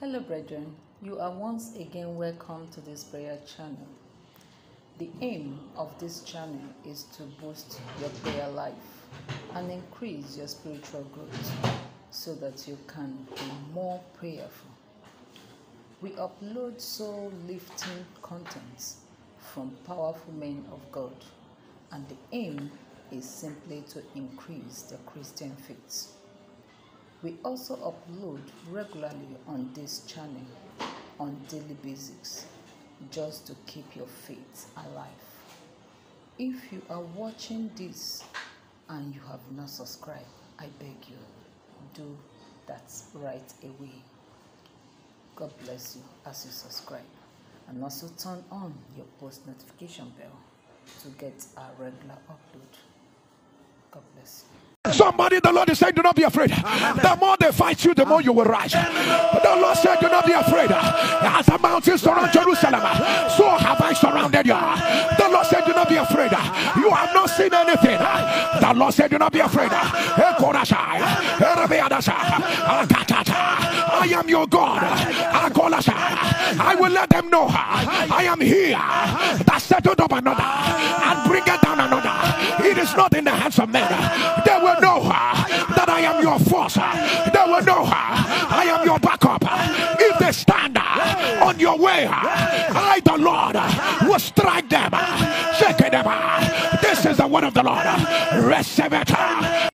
Hello, brethren. You are once again welcome to this prayer channel. The aim of this channel is to boost your prayer life and increase your spiritual growth so that you can be more prayerful. We upload soul lifting contents from powerful men of God, and the aim is simply to increase the Christian faith. We also upload regularly on this channel on daily basis just to keep your faith alive. If you are watching this and you have not subscribed, I beg you, do that right away. God bless you as you subscribe. And also turn on your post notification bell to get our regular upload. God bless you. Somebody, the Lord is saying, Do not be afraid. The more they fight you, the more you will rise. The Lord said, Do not be afraid. As the mountains surround Jerusalem, so have I surrounded you. The Lord said, Do not be afraid. You have not seen anything. The Lord said, Do not be afraid. I am your God. I will let them know I am here that settled up another and bring it down another. It is not in the hands of men. They will Noah that I am your force. They will know her. I am your backup. If they stand on your way, I, the Lord, will strike them. Shake them. This is the word of the Lord. Receive it.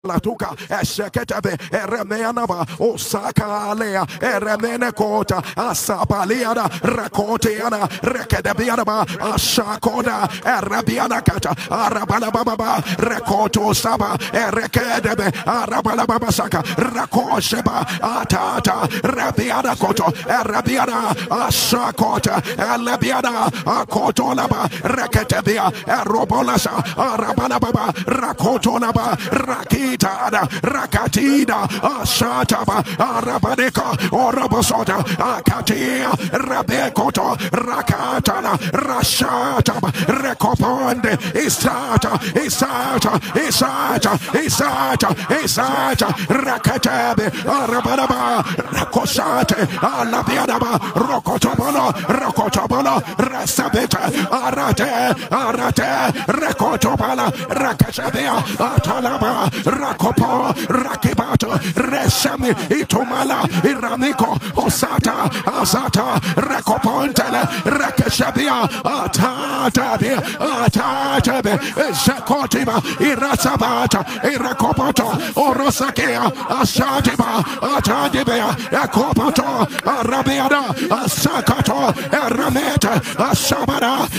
Latuka eseketebe eremeanaba osaka alea eremene kota asapaliana rakoteana rekedebianaba ashakoda erabiana kata arabala baba rekoto saba erekedebe arabala baba saka rakosheba atata rabiana koto erabiana ashakota elebiana akotolaba reketebia erobolasa arabala baba rakotolaba rakita rakatida ashataba arabadeka orabosota akatia rabekoto rakatana rashataba rekoponde isata isata isata isata isata rakatabe arabadaba rakosate alabiadaba rokotobono rokotobono rasabeta arate arate rekotobala rakasabea atalaba rakopo rakibato resami itumala iramiko osata asata rakopontele rakeshabia atatabe atatabe zakotiba irasabata irakopoto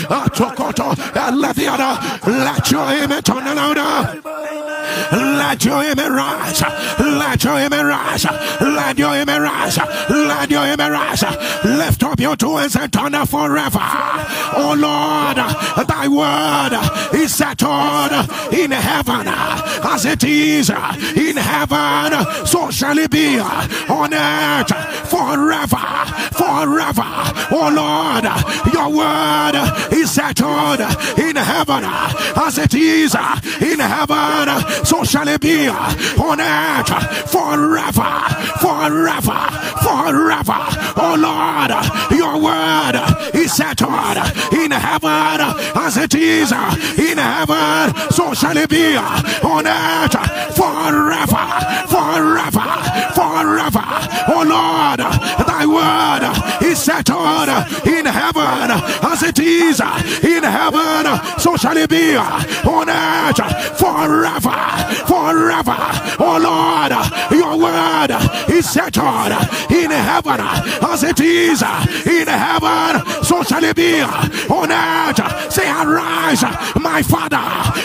atokoto elaviada let your image turn louder let your image rise. Let your image rise. Let your image rise. Let your image rise. Lift up your two hands and turn forever. Oh Lord, thy word is settled in heaven as it is in heaven. So shall it be on earth forever. Forever. Oh Lord, your word is settled in heaven as it is in heaven so shall it be on earth forever, forever, forever. Oh Lord, your word is settled in heaven as it is in heaven, so shall it be on earth forever, forever, forever. Oh Lord, thy word is set settled in heaven as it is in heaven, so shall it be on earth forever forever. Oh Lord, your word is set settled in heaven as it is in heaven. So shall it be on earth. Say, arise, my Father,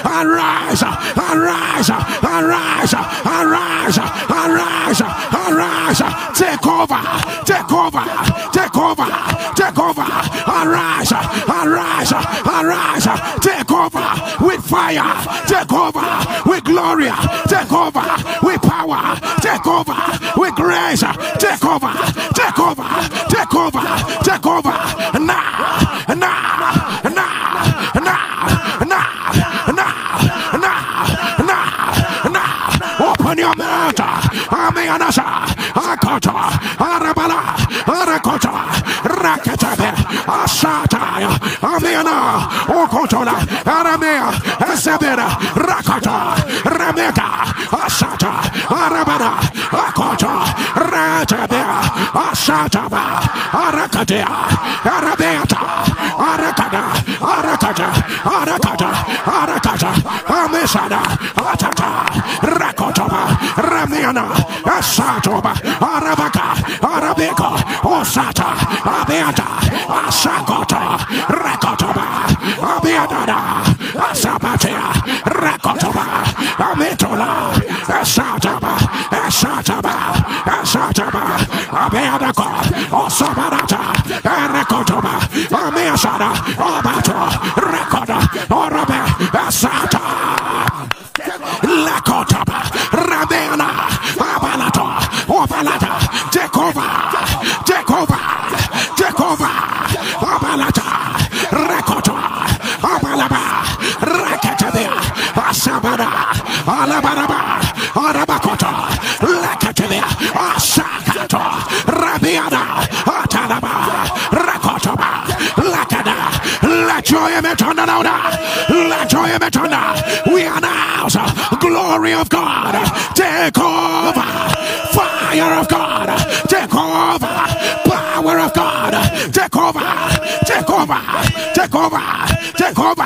arise, arise, arise, arise, arise, arise. Arise. Take over, take over, take over, take over. Arise, arise, arise. Take over with fire. Take over with glory. Take over with power. Take over with grace. Take over, take over, take over, take over. Now, now, now, now, now, now. Open your mouth. Amianasa, Akata, Arabala, Asata, Amena, Okotola, Aramea, Ezebera, Rakata, Rameka, Asata, Arabana, Akota, Ratabea, Asataba, Arakadea, Arabeata, Arakada, Arakada, Arakada, Arakada, Amesada, Atata, Rakotoma, Ramiana, Asatoba, Arabaka, Arabeka, Osata, Abeata, Asakota, Rakotoba, Abeadada, Asabatea, Rakotoba, Ametola, Asataba, Asataba, Asataba, Abeadako, Osabarata, Rakotoba, Ameasada, Abato, Image on the louder, let your image on we announce glory of God, take over, fire of God, take over, power of God, take over, take over, take over, take over,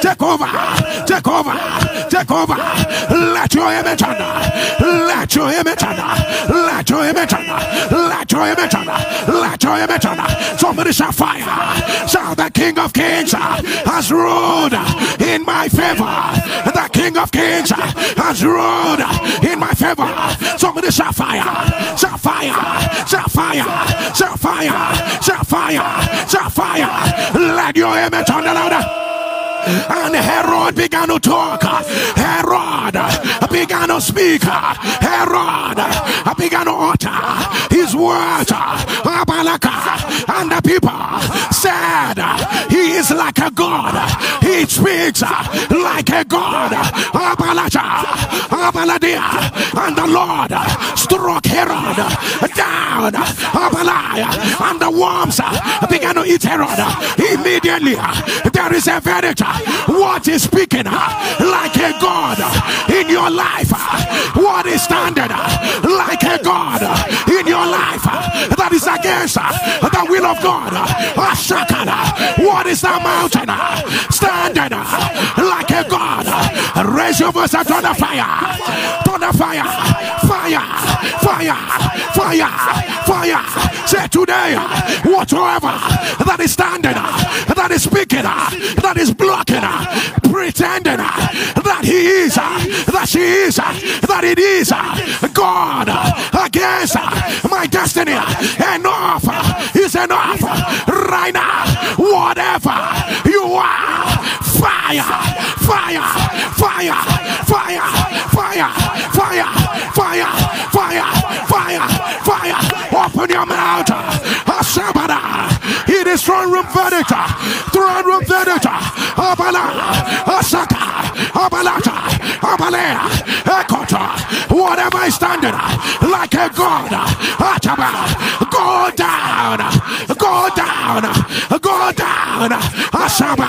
take over, take over, take over, let your image on let your image on let your image on let your image on let your image on somebody shall fire, shall the King of Kings has ruled in my favor, the King of Kings has ruled in my favor. Somebody shall fire, shall fire, shall fire, shall fire, shall fire, shall fire. Let your image on the louder. And Herod began to talk. Herod began to speak. Herod began to utter his words. And the people said, is like a God. He speaks like a God. And the Lord struck Herod down. And the worms began to eat Herod. Immediately, there is a verdict. What is speaking like a God in your life? What is standing like a God is the will of God? What is that mountain standing like a God? Raise your voice and turn the fire. Turn the fire. Fire. Fire. Fire. Fire. Say today, whatsoever that is standing, that is speaking, that is blocking, pretending that he is, that she is, that it is God against my destiny. Enough is enough right now. Whatever you are, fire, fire, fire, fire, fire, fire, fire, fire, fire, fire. Open your mouth. Asabada. It is throne room verdict. Throne room verdict. Abala. Asaka. Abalata. Abalea. Ekota. Whatever is standing like a god. Ataba. Go down. Down. Go down. Asaba.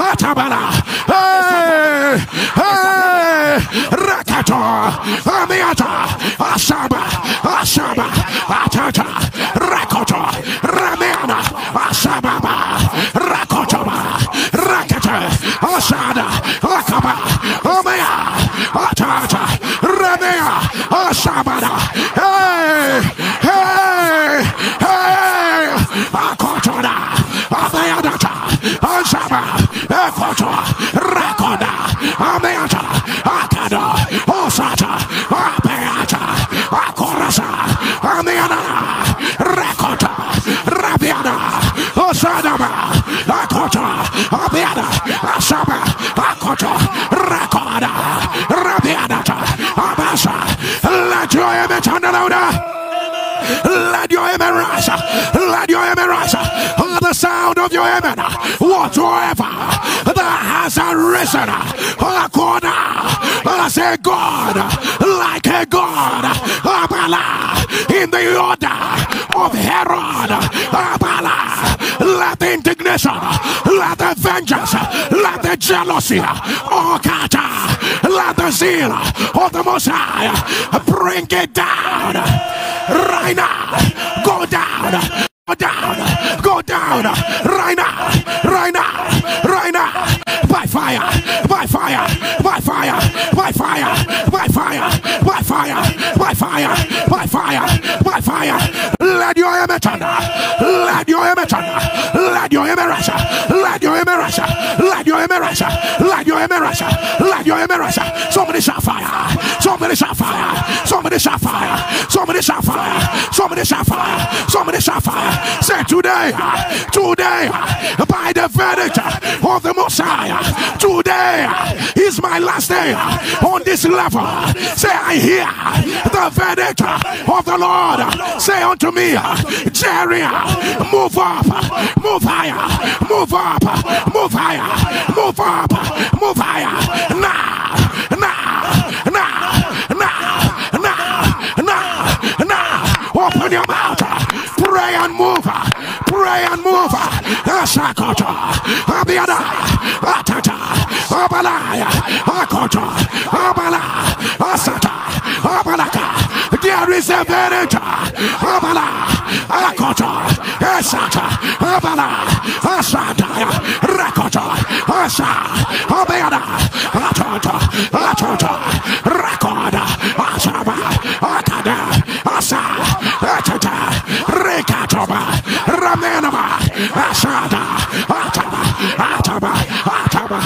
Atabala. Hey. Hey. Rakato. Amiata. Asaba. Asaba. Atata. Rakoto. Ramena. Asababa. Rakotoba. Rakata. Asada. Akaba. Amea. Atata. Ramea. Asabada. Hey. Hey. Hey. Akotoda. Ameadata. Asaba. Ekoto. Rakoda. Ameata. Akada. Osata. Abeata. Akorasa. Ameana. Rakota. Rabiana. Osadaba. Akota. Abeana. Asaba. Akota. Rakoda. Rabianata. Abasa. Let your image on the louder. Let your amen rise. Let your amen rise. The sound of your amen. Whatsoever that has arisen. a According as a God, like a God. Abala. In the order of Herod. Abala. Let the indignation, let the vengeance, let the jealousy, oh God, let the zeal of the Messiah bring it down right now. Go down, go down, go down right now, right now, right now. By fire, by fire, by fire, by fire, by fire, by fire, by fire, by fire, by fire. Let your image let your image let your image let your image let your image let your image let your image somebody shot fire. Somebody shot fire. Somebody shot fire. Somebody shot fire. Somebody shot fire. Somebody shot fire. Say today today by the verdict of the Messiah today is my last day on this level. Say I hear the verdict of the Lord. Say unto me Jerry move up move higher move up move higher move up move higher. Now now now now now now now. Open your mouth. Pray and move. Pray and move. Asakota Abiada. Atata. Abalaya. Akota Abala. Asata. Abalaka there is a verdict Abala Akota Esata Abala Asata Rakota Asa Abiada Atota Atota Rakoda Asaba Atada Asa Atata Rekatoba Ramenaba Asada Ataba Ataba Ataba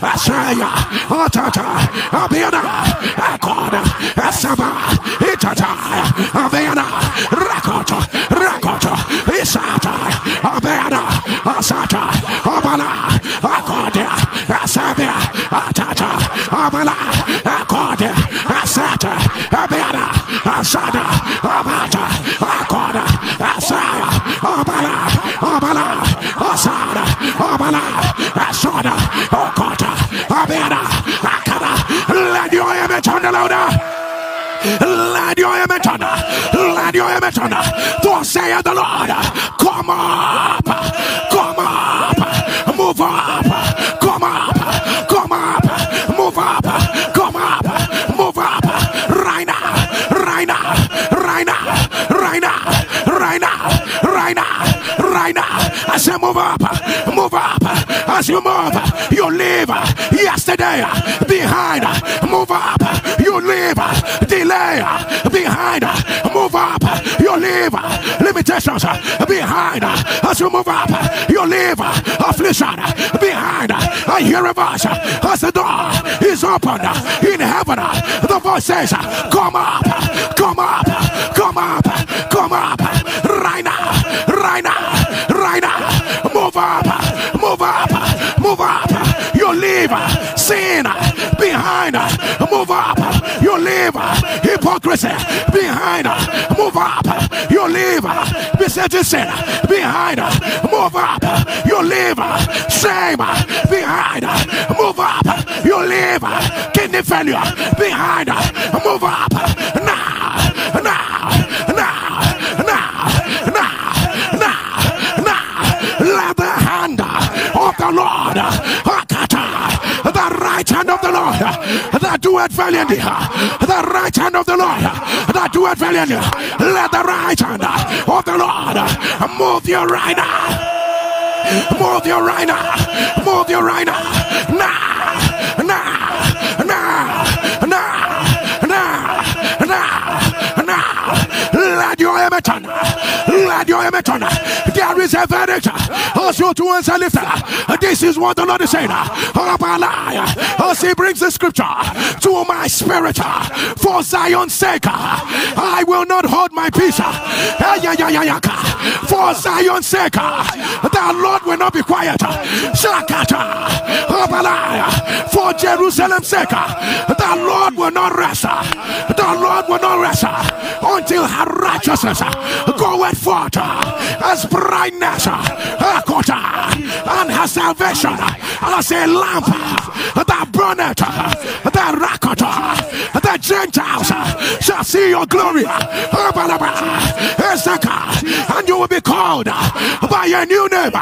a ceia, a tata, a bena, a corda, a sabá, e tata, a bena, racota, racota, e sata, a bena, a sata, a bala, a corda, a sabia, a tata, a bala, a corda, a sata, a bena, a sata. The louder let your image on let your image on thus saith the Lord. Come up. Come up. Move up. Come up. Come up. Move up. Come up. Move up. Right now right now right now right now right now right now right now as you move up. Move up you move you leave. Yesterday behind. Move up. You leave. Delay. Behind. Move up. You leave. Limitations. Behind. As you move up you leave. Affliction. Behind. I hear a voice. As the door is open in heaven the voice says come up sin behind us, move up you leave hypocrisy behind us move up you leave besetting behind us, move up you leave shame behind us, move up you leave kidney failure behind us, move up now now now now now now let the hand of the Lord right hand of the Lord that doeth valiantly the right hand of the Lord that doeth valiantly let the right hand of the Lord move you right now Move your right now. Move your right. Now. Now. Now. Now. Now. Now. Now. Let your image There is a verdict. Your two hands are lifted. This is what the Lord is saying. As he brings the scripture to my spirit. For Zion's sake. I will not hold my peace. For Zion's sake. The Lord will not be quiet. For Jerusalem's sake. The Lord will not rest. The Lord will not rest until her righteousness goeth forth as brightness uh, her quarter uh, and her salvation uh, as a lamp that burneth the rakota the Gentiles shall see your glory and you will be called by a new name.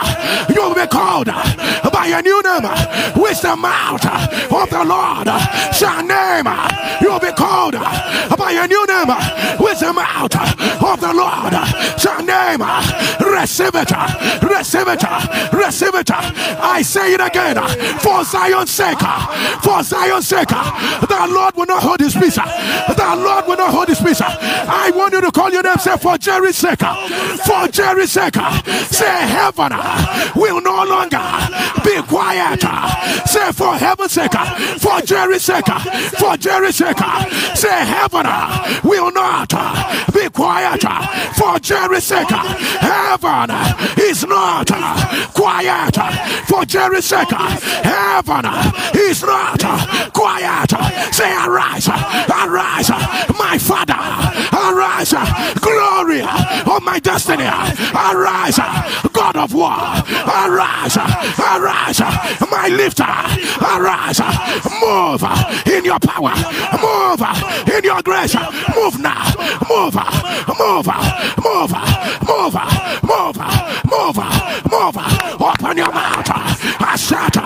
You will be called by a new name, which the mouth of the Lord shall name. You will be called by a new name, which the mouth of the Lord shall name. Receive it, receive it, receive it. I say it again for Zion's sake, for Zion's sake. The Lord will not hold his peace. The Lord will not hold his peace. I want you to call your name, say for Jerry's sake, for Jerry's sake. Say heaven will no longer be quiet. Say for heaven's sake, for Jerry's sake, for Jerry's sake. Say heaven will not be quiet. For Jerry's sake, heaven is not quiet. For Jerry's sake, heaven is not quiet. Say arise, arise, my Father, arise, glory of my destiny, arise, God of war, arise, arise, my lifter, arise, move in your power, move in your grace, move now, move, move, move, move, move, move, move, open your mouth, Asata,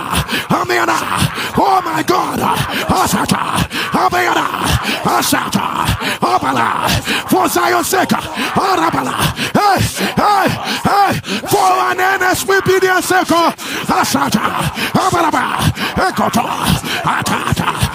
Amina, oh my God, Asata, Amina, Asata, Abala, for Zion's sake, Arabala, hey, hey, hey, for an NSPPD sake, Asata, Abalaba, Ekoto, Atata,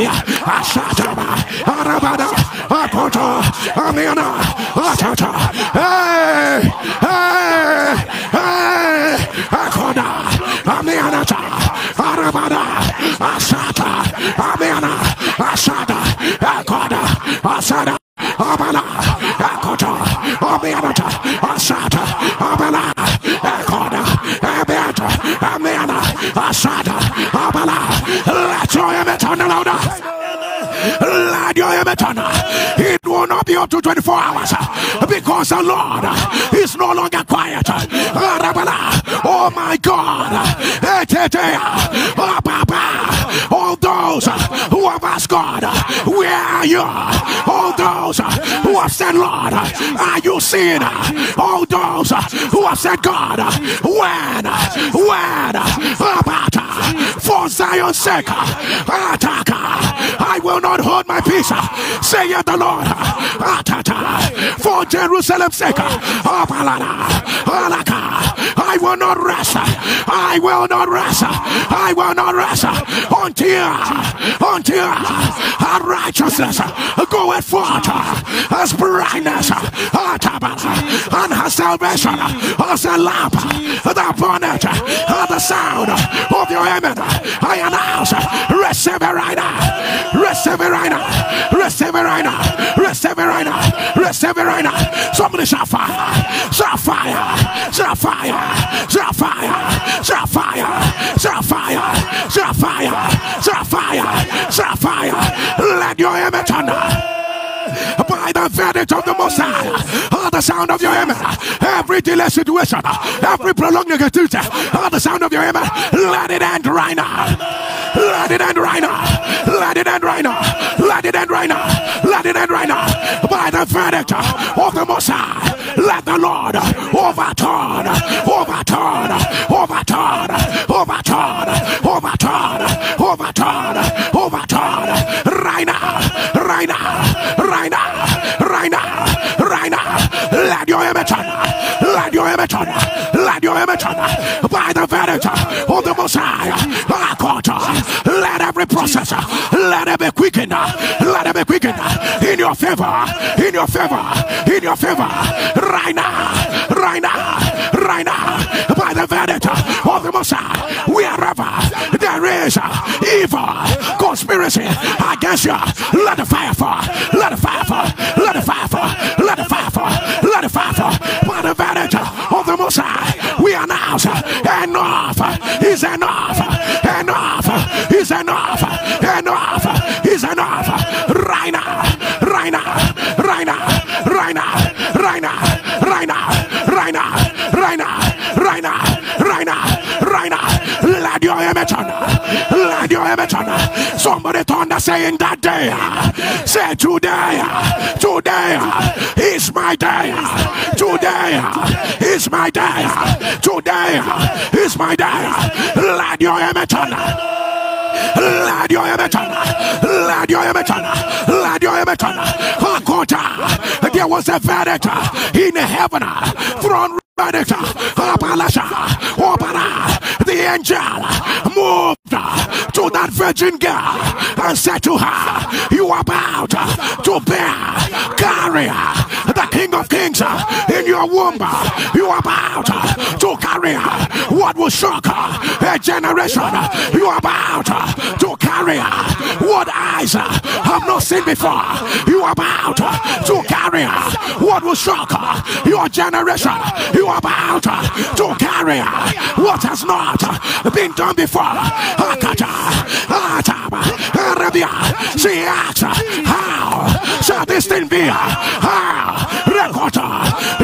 speak. Ashatama, Arabada, Akota, Amena, Atata. Hey, hey, hey, Akona, Amenata, Arabada, Asata, Amena, Asada, Akona, Asada. Abala, Akota, Amenata, Asata, Abala, Akona, Amena, Asada, Abala, your on the louder. Let your image on. It will not be up to 24 hours uh, because the Lord uh, is no longer quiet. Uh, Arabala, Oh my God. Eh, ah, All those who have asked God, where are you? All those uh, who have said, Lord, uh, are you seeing? Uh, all those who have said, God, when, when, about for Zion's sake, attack, I will not hold my peace, saith the Lord, for Jerusalem's sake, oh, I will not rest, I will not rest, I will not rest until, until our righteousness uh, goeth forth uh, as brightness uh, and her salvation as a lamp that burneth at the sound of your amen. I announce, receive it right now, receive it right now, receive it right now, receive it right now, receive it right now. Somebody shall fire, shall fire, shall fire, shall fire, shall fire, shall fire, shall fire, shall fire, shall fire. Let your image turn by the verdict of the Most High, at the sound of your amen, every delay situation, every prolonged negativity, at the sound of your amen, let it end right now. Let it end right now. Let it end right now. Let it end right now. Let it end right now. By the verdict of the Most High, let the Lord overturn, overturn, overturn, image let your image let your image. By the verdict of the Most High, our let every process, let it be quickened, let it be quickened. In your favor, in your favor, in your favor, right now, right now, right now. By the verdict of the Most High, wherever there is evil conspiracy against you, let the fire fall, High, we are now. Enough is enough. Enough is enough. Enough is enough. Right now, right now, right now, right now, right now, right now, right now, right now, right now, right now, right now. Let your image on. Image. Somebody thunder saying that day. Say today. Today is my day. Today is my day. Today is my day. Let your image on. Let your on. Let your on. Let your on. Hakota. Oh, there was a verdict in heaven. Throne verdict. Apalasha. Oh, Opara. Oh, The angel. Moved to that virgin girl and said to her, You are about to bear, carry King of Kings uh, in your womb. Uh, you are about uh, to carry what will shock a generation. You are about to carry what eyes have not seen before. You are about to carry what will shock your generation. You are about to carry what has not been done before. She asks, How shall this thing be? How? Record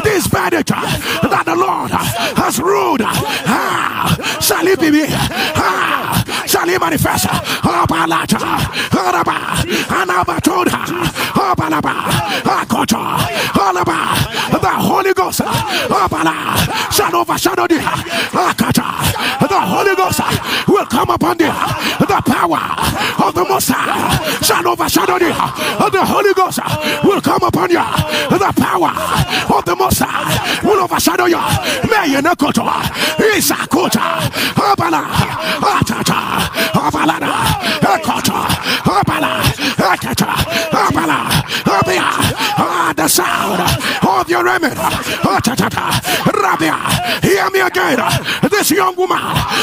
this verdict that the Lord has ruled. How shall it be? How shall it manifest? Abalata, Araba, Anabatoda, Abalaba, Akota, Alaba, the Holy Ghost, Abala, shall overshadow. Akata, come upon thee. The power of the Most High shall overshadow thee. The Holy Ghost will come upon you. The power of the Most High will overshadow you. May you not go to Isakota, Abala, Atata, Abalada, Ekota, Abala, Ekata, Abala, Abia, ah, the sound of your remedy. Atata, Rabia, hear me again. This young woman,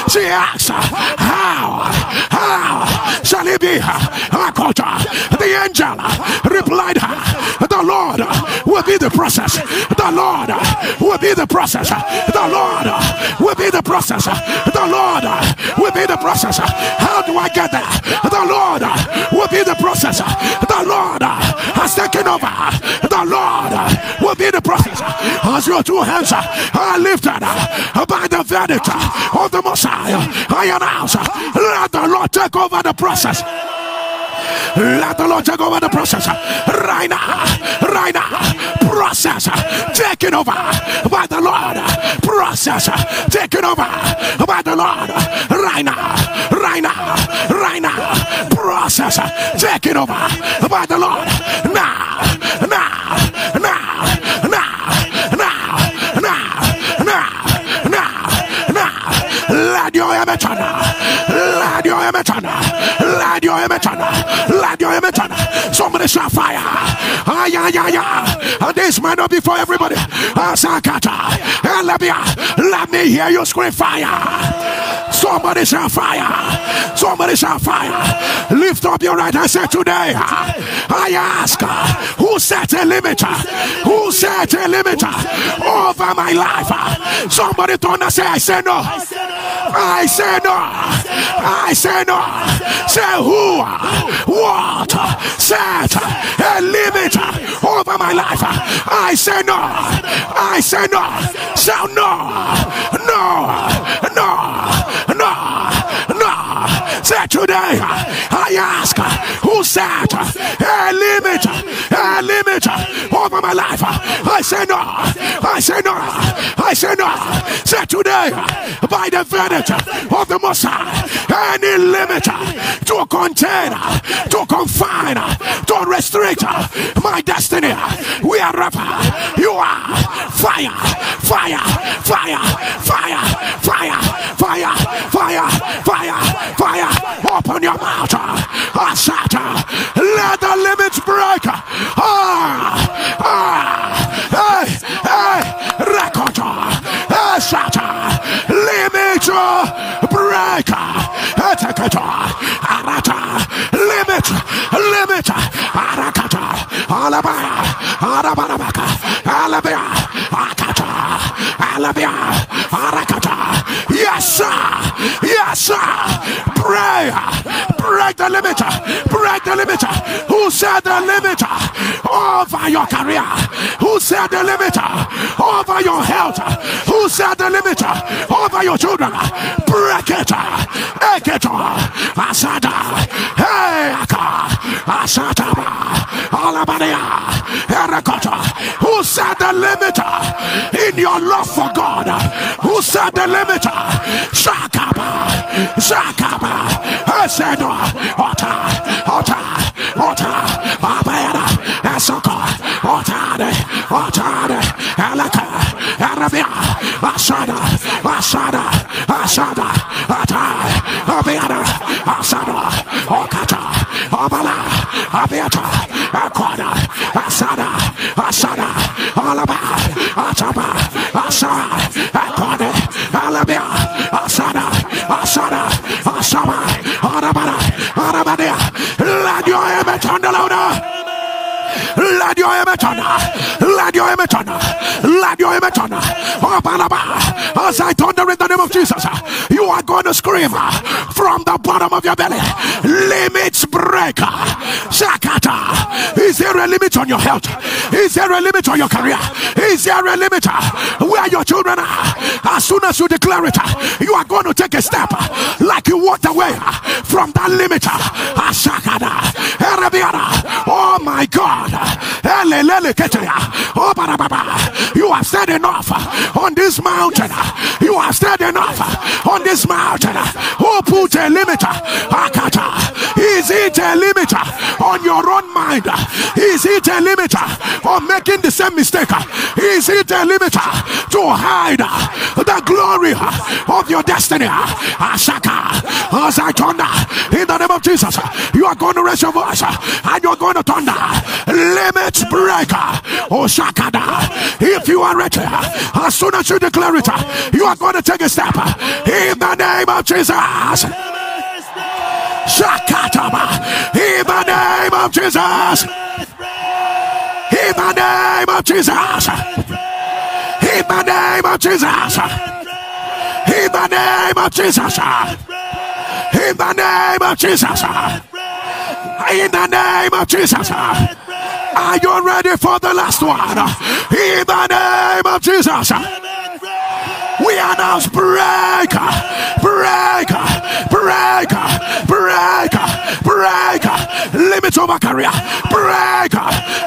she asks, How, how shall it be? The angel replied, The Lord will be the process. The Lord will be the process. The Lord will be the process. The Lord will be the process. How do I get there? The Lord be the process. The Lord has taken over. The Lord will be the process. As your two hands are lifted by the verdict of the Messiah, I announce, let the Lord take over the process. Let the Lord take over the process. Right now, right now, process taken over by the Lord. Process taken over by the Lord. Right now, right now, right now, process taken over by the Lord. Now, now, now, now, now, now, now, now. now. Let your let your on. Let your on. Let your on. Somebody shall fire. Ah, yeah, yeah, yeah. This might not be for everybody. Asakata. Let me hear you scream fire. Somebody shall fire. Somebody shall fire. Lift up your right hand. Say today. I ask, who set a limit? Who set a limit over my life? Somebody turn and say, I say no. I say no. I say no. Say who? What? Set a limit over my life. I say no. I say no. Say no. No. No. No. No. Say today. I ask who set over my life. I say no. I say no. I say no. Say today by the verdict of the Messiah, any limit to contain, to confine, to restrict my destiny, we are rapper. You are fire, fire, fire, fire, fire, fire, fire, fire, fire. Open your mouth, Asata. Let Etekata, Arata, limit, limit, Arakata, Alabaya, Arabarabaka, Alabia, Akata, Alabia, Arakata, Yes, sir. Yes, sir. Break the limit. Break the limit. Who said the limit over your career? Who said the limit over your health? Said the limit uh, over your children? Uh, break it. Uh, break it. Asada. Hey, Asada. Alabania. Erekota. Who set the limit in your love for God? Who set the limit? Shakaba. Shakaba. Esedo. Ota. Ota. Ota. Abayada. Esoko. Otade. Otade. Eleka. Arabia. Asada. Asada. Asada. Ata. Abiada. Asada. Okata. Abala. Abiata. Akwada. Asada. Asada. Alaba. Ataba. Asada. Akwade. Alabia. Asada. Asada. Asaba. Arabada. Arabadia. Let your image on the louder. Let your image on Let your image on Let your image on oh, As I thunder in the name of Jesus, you are going to scream from the bottom of your belly. Limits breaker. Shakata. Is there a limit on your health? Is there a limit on your career? Is there a limit where your children are? As soon as you declare it, you are going to take a step like you walked away from that limit. Ashakada. Oh my God. Oh, you have said enough on this mountain. You have said enough on this mountain. Who put a limit? Ah, mind? Is it a limit on making the same mistake? Is it a limit to hide the glory of your destiny? Asaka, as I thunder in the name of Jesus, you are going to raise your voice and you're going to thunder. Limit breaker. Oh, Shakada. If you are ready, as soon as you declare it, you are going to take a step in the name of Jesus. Shakataba. In the name of Jesus. In the name of Jesus. In the name of Jesus. In the name of Jesus. In the name of Jesus. In the name of Jesus. Are you ready for the last one? In the name of Jesus. We announce break, break, break, break, break, limit over career, break,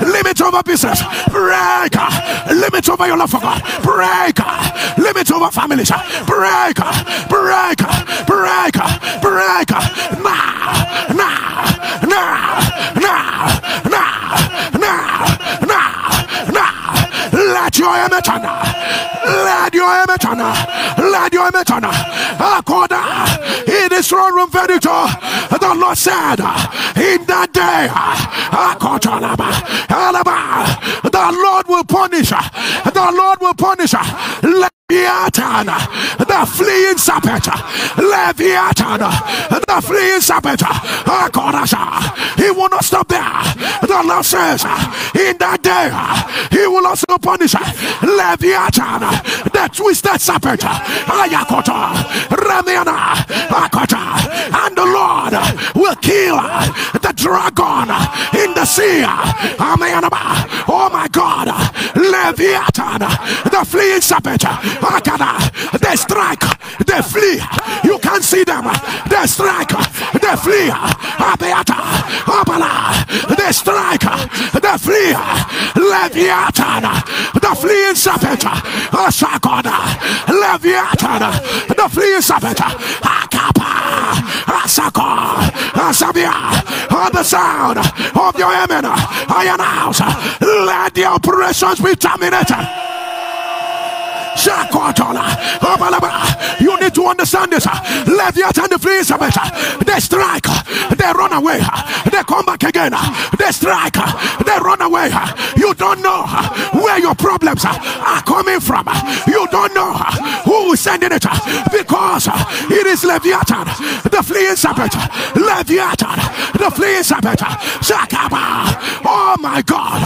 limit over business, break, limit over your love for God, break, limit over families, break, break, break, break, now, now, now, now, now, now, now, now. Let your image turn. Let your image turn. Let your image turn. According in this throne room furniture, the Lord said, in that day, the Lord will punish. The Lord will punish. Leviathan, the fleeing serpent, Leviathan, the fleeing serpent, he will not stop there. The Lord says, in that day, he will also punish Leviathan, the twisted serpent, Ayakota, Ramiana, Akota, and the Lord will kill the dragon in the sea. Amen. Leviathan, the fleeing serpent. They strike, they flee. You can't see them. They strike, they flee. They strike, they flee. Leviathan, the fleeing serpent. Leviathan, the fleeing serpent. Akapa, Asako, Asabia, the sound of your amen. I announce, let the operations be terminated. You need to understand this. Leviathan the fleas of it. They strike, they run away, they come back again. They strike, they run away. You don't know where your problems are coming from. You don't know who is sending it because it is Leviathan, the fleeing serpent. Leviathan, the fleeing serpent. Shakaba. Oh my God.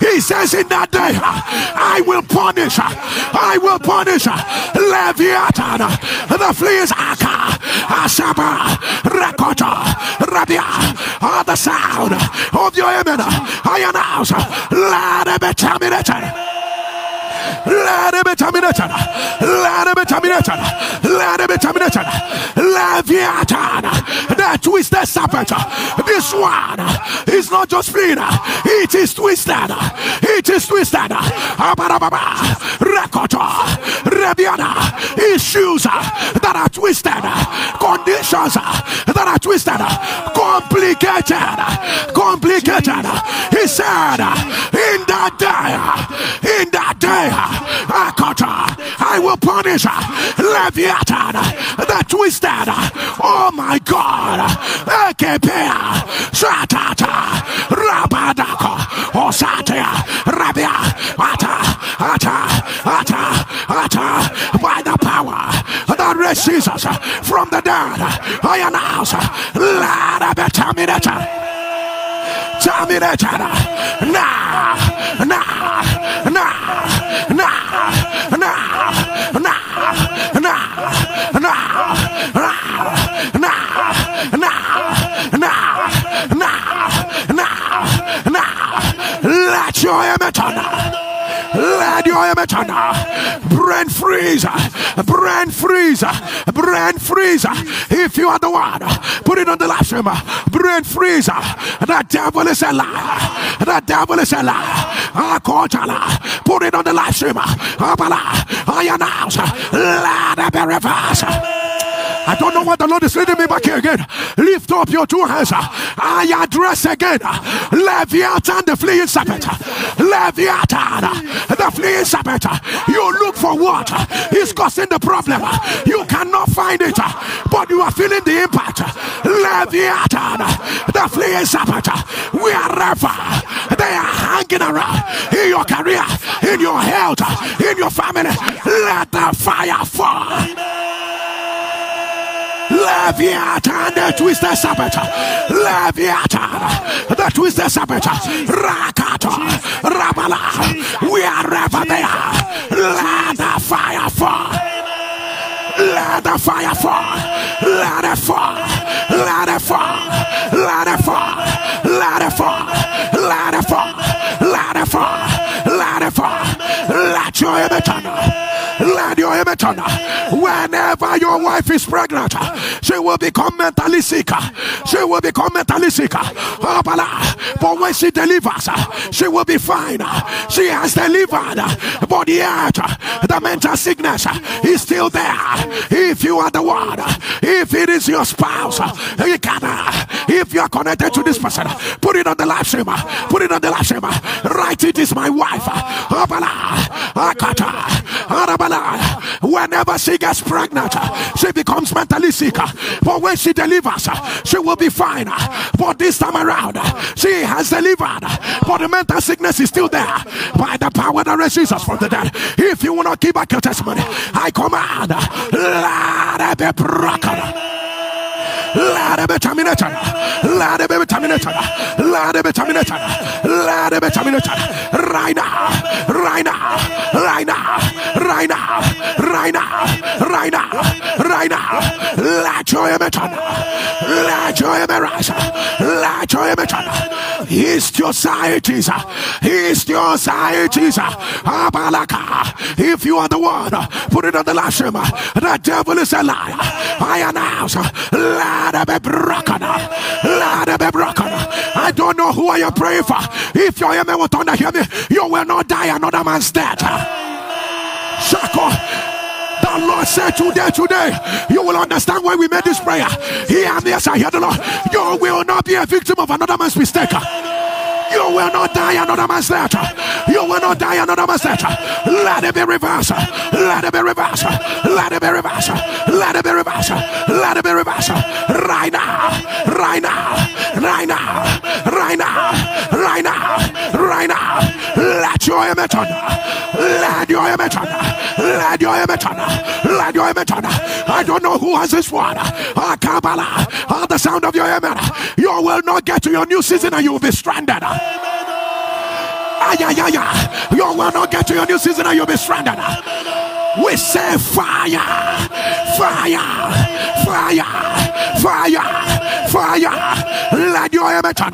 He says in that day, I will punish, I will punish Leviathan, the fleas, Aka, Asaba, Rakota, Rabia, all the sound of your amen. I announce, let it be terminated. Terminated. Let it be terminated. Leviathan, the twisted serpent. This one is not just fleeing, it is twisted. It is twisted. Rakota, Rebiana, issues that are twisted, conditions that are twisted, complicated, complicated. Said, in that day, in that day, I will punish Leviathan, the twisted. Oh my God. Ekepea, Shatata, Rabadako, Osatia, Rabia, Ata, Ata, Ata, Ata, by the power that raised Jesus from the dead. I announce, let it be terminated. Terminated. Now, now, now. Let your amen let your image brain freezer, brain freezer, brain freezer. If you are the one, put it on the live stream. Brain freezer. The devil is a lie. The devil is a liar. I call lie. Put it on the live stream. I announce, let it be reversed. I don't know what the Lord is leading me back here again. Lift up your two hands. I address again Leviathan, the fleeing serpent. Leviathan, the fleeing serpent. You look for what is causing the problem. You cannot find it, but you are feeling the impact. Leviathan, the fleeing serpent. Wherever they are hanging around in your career, in your health, in your family, let the fire fall. Leviathan, the twisted serpent. Leviathan, the twisted serpent. Rakata, Rabala, wherever they are, let the fire fall. Let the fire fall. Let it fall. Let it fall. Let it fall. Let it fall. Let it fall. Let it fall. Let it fall. Let your image let your image on. Whenever your wife is pregnant, she will become mentally sick. She will become mentally sick. But when she delivers, she will be fine. She has delivered. But yet, the mental sickness is still there. If you are the one, if it is your spouse, if you are connected to this person, put it on the live stream. Put it on the live stream. Write it is my wife. Whenever she gets pregnant, she becomes mentally sick. But when she delivers, she will be fine. But this time around, she has delivered. But the mental sickness is still there. By the power that raises Jesus from the dead. If you will not keep back your testimony, I command, let it be broken. It be terminated. It be terminated. It be terminated. It be terminated. Right now. Right now. Right now. Right now. Right now. Right now. Right now. Let your image on. Let your your. East your societies. East your societies. Abalaka. If you are the one, put it on the last room. The devil is a liar. I announce. Let I don't know who I am praying for. If your amen will thunder, hear me. You will not die another man's death. Shako. The Lord said today, today, you will understand why we made this prayer. Hear me as I hear the Lord. You will not be a victim of another man's mistake. You will not die another man's letter. You will not die another man's letter. Let it be reversed. Let it be reversed. Let it be reversed. Let it be reversed. Let it be reversed. Right now. Right now. Right now. Right now. Right now. Right now. Let your image on. Let your image on. Let your image on. Let your image on. I don't know who has this one. Ah, Akabala. At ah, the sound of your amen. You will not get to your new season and you will be stranded. Ay, ay, ay. You will not get to your new season and you'll be stranded. We say fire, fire, fire, fire, fire. Let your image on.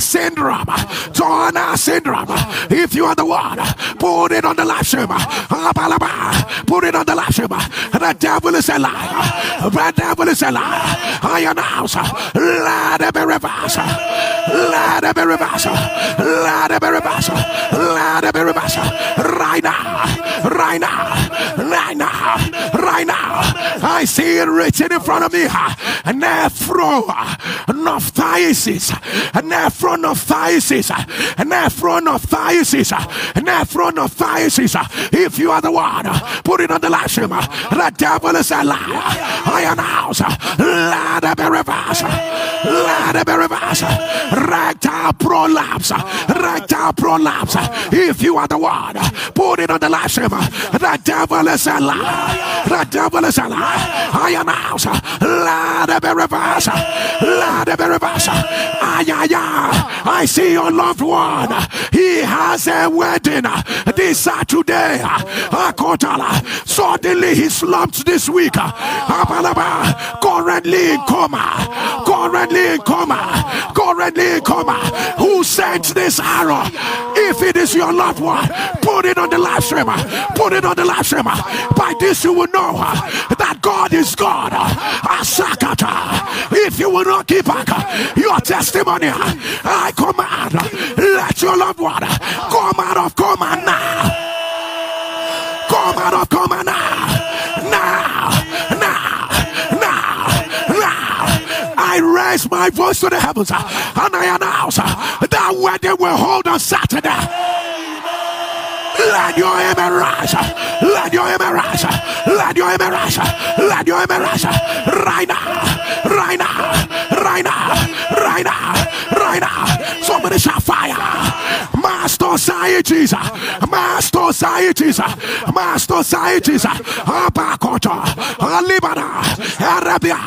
Syndrome, Turner syndrome. If you are the one, put it on the live stream. Put it on the live stream. The devil is a liar. The devil is a liar. I announce, let it be reversed. Let it be reversed. Let it be reversed. Let it be reversed. Right now right now, right now, right now. I see it written in front of me. Nephro, Nephthiasis, Nephro, Nephthiasis, Nephro, Nephthiasis, Nephro, Nephthiasis. If you are the one, put it on the live stream. The devil is a liar. I announce, let be reversed. Let be reversed. Rectal prolapse, rectal prolapse. If you are the one, put it on the live stream. The devil is a lie. The devil is a lie. I announce, let be reversed. Let be reversed. Ay, ay, ay. I see your loved one. He has a wedding this Saturday. Suddenly he slumped this week. Currently in coma. Currently in coma. Currently in coma. Who sent this arrow? If it is your loved one, put it on the live stream. Put it on the live stream. By this you will know uh, that God is God. Uh, Asakata. If you will not keep back uh, your testimony, I command, let your loved one come out of coma now. Come out of coma. Now. I raise my voice to the heavens uh, and I announce uh, that wedding will hold on Saturday. Let your amen rise. Uh, let your amen rise. Let your amen rise. Let your amen rise. Right now. Right now. Right now. Right now. Right now. Somebody shall fire. Master scientists. Master scientists. Master scientists. Abakota. Alibana. Arabia.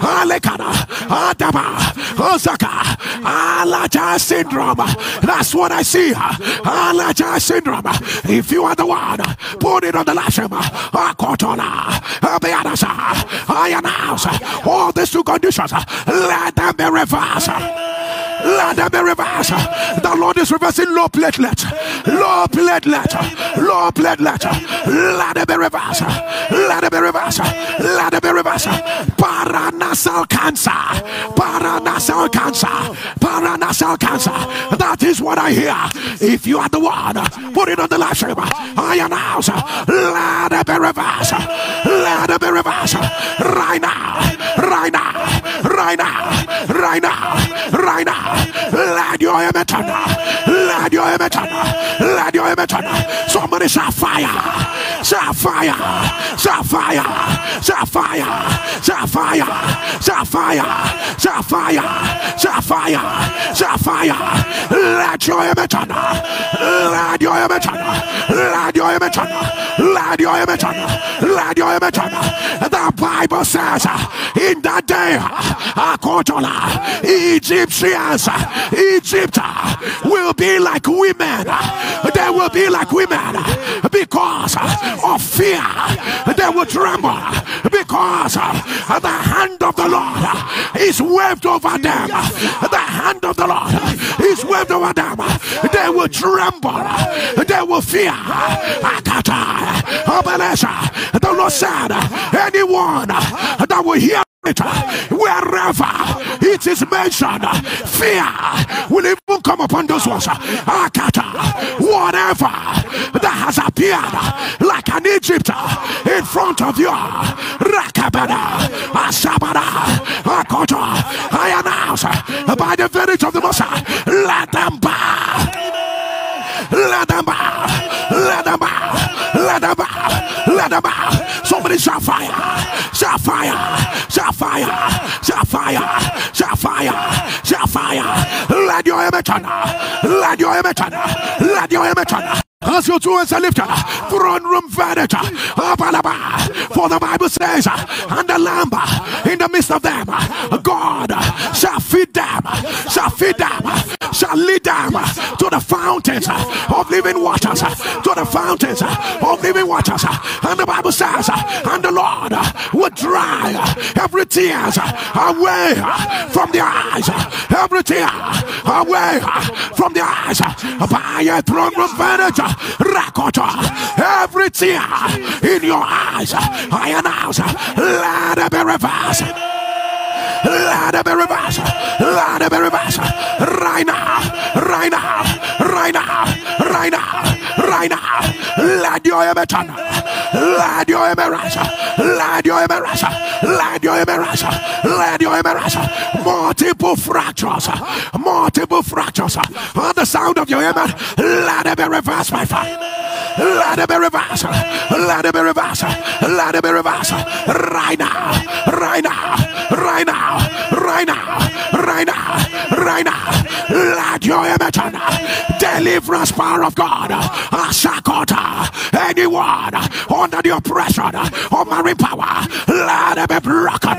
Alekana. Adaba. Osaka. Alagille syndrome. That's what I see. Alagille syndrome. If you are the one, put it on the lashim. I announce all these two conditions. Let them be reversed. Let them be reversed. The Lord is reversing low platelet, low platelet, low platelet. Let it be reversed. Let it. Paranasal cancer. Paranasal cancer. Paranasal cancer. That is what I hear. If you are the one, put it on the live stream. I announce. Let it be reversed. Right now. Right now. Right now. Right now. Right now. Let your on. Let your image on. Let your image on. Somebody shall fire. Shall fire. Shall fire. Shall fire. Shall fire. Shall fire. Shall fire. Shall fire. Shall fire. Let your image. Let your image. Let your image. Let your image. Let your image. The Bible says in that day, Egyptians Egypt will be like women. Uh, they will be like women uh, because uh, of fear. They will tremble because the hand of the Lord is waved over them. The hand of the Lord is waved over them. They will tremble. They will fear. The Lord said, anyone that will hear it wherever it is mentioned, fear will even come upon those ones. akata Whatever that has appeared like an Egypt in front of you, Rakabada, Asabada, Akoto, I announce by the verdict of the Messiah, let them bow. Let them bow. Let them bow. Let them bow. Let them bow. Somebody shall fire. Shall fire. Shall fire. Shall fire. shall fire, shall fire. Let your image. Let your image. Let your image. As your two hands are lifted, throne room furniture, for the Bible says, and the lamb in the midst of them, God shall feed them, shall feed them, them to the fountains of living waters, to the fountains of living waters. And the Bible says, and the Lord will dry every tears away from their eyes, every tear away from their eyes by a throne room furniture. Rakota, every tear in your eyes, I announce, let it be reversed. Let it be reversed. Let it. Right now. Right now. Right now. Right now. Right now. Let your image turn. Let your image rise. Let your image. Let your image. Let your image. Multiple fractures. Multiple fractures. On the sound of your image. Let it be reversed by fire. Let it be reversed. Let it be reversed. Let it be reversed. Right now. Right now. Right now. Right now. Right now. Right now. Let your image turn. Deliverance power of God. Ashakota. Anyone under the oppression of marine power. Let it be broken.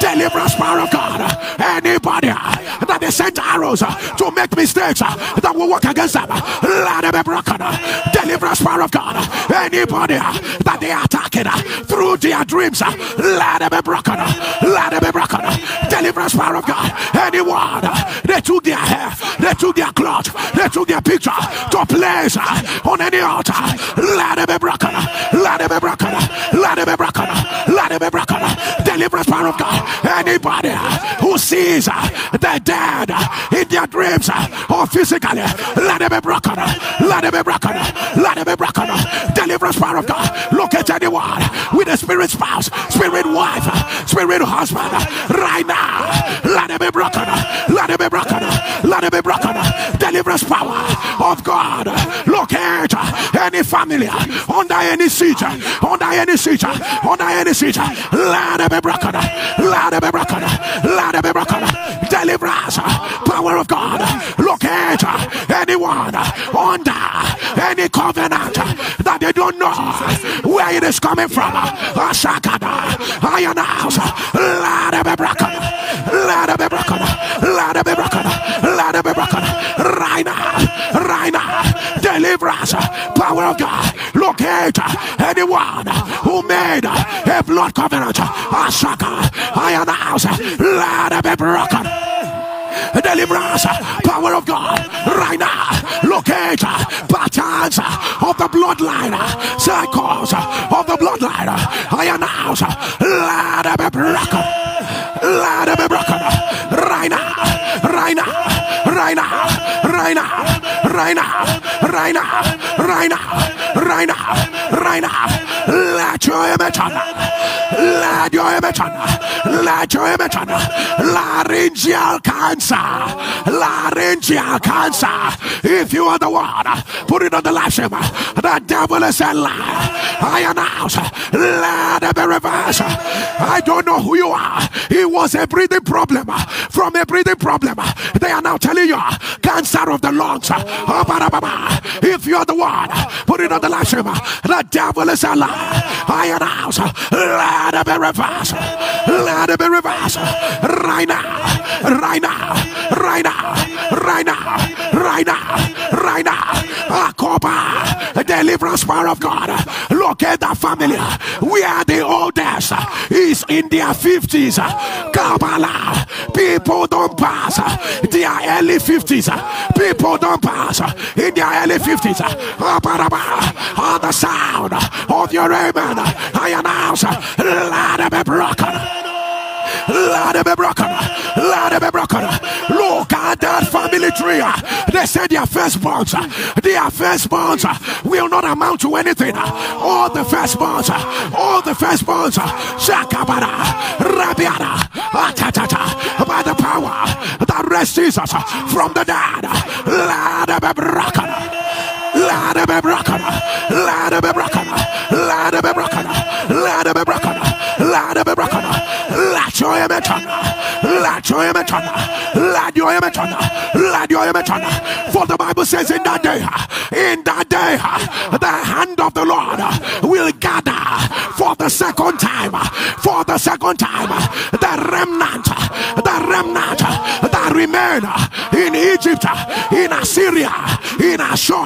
Deliverance power of God. Anybody they sent arrows uh, to make mistakes uh, that will work against them. Let it be broken. Uh, Deliverance power of God. Anybody that they are attacking through their dreams. Let it be broken. Let it be broken. Deliverance power of God. Anyone they took their hair, they took their cloth, they took their picture to place on any altar. Let it be broken. Let it be broken. Let it be broken. Let it be broken. Deliverance power of God. Anybody uh, who sees uh, the dead uh, in their dreams or physically, let it be broken. Let it be broken. Let it be broken. Deliverance power of God. Look at anyone with a spirit spouse, spirit wife, spirit husband right now. Let it be broken. Let it be broken. Let it be broken. Deliverance power of God. Locate any family under any siege, under any siege, under any siege. Let it be broken. Let it be broken. Let it be broken. Deliverance power of God. Locate anyone under any covenant that they don't know where it is coming from. Ashakada. I announce. Let it be broken. Let it be broken. Right now. Right now. Power of God. Locate anyone who made a blood covenant. Ashaka. I announce. Let it be broken deliverance, power of God, right now. Locate patterns of the bloodline, cycles of the bloodline. I announce, let it be broken, let it be broken, deiner Hand right now, right now, right now, right now, right now. Let your image on, let your image on, let your image on, laryngeal cancer, laryngeal cancer. If you are the one, put it on the live stream. The devil is a lie. I announce, let it be reversed. I don't know who you are. It was a breathing problem. From a breathing problem, they are now telling you cancer of the lungs. If you are the one, put it on the live stream. The devil is a lie. I announce, let it be reversed. Let it be reversed. Right now. Right now. Right now. Right now. Right now. Right now. Akoba. Deliverance power of God. Look at that family. We are the oldest. Is in their 50s. Kabbalah. People don't pass They are early 50s. People don't pass in their early 50s. Ah, On the sound of your amen, I announce, let it be broken. It be broken. It be broken. Look at that family tree. They said their firstborns, their firstborns will not amount to anything. All the firstborns, all the firstborns, Shakabara, Rabiana, Atatata, by the power that raised Jesus from the dead. It be broken. It be broken. It be broken. It be broken. Your image on. Let your image turn. Let your image turn. Let your image turn. For the Bible says in that day, in that day, the hand of the Lord will gather for the second time, for the second time, the remnant, the remnant that remain uh, in Egypt, uh, in Assyria, in Ashur,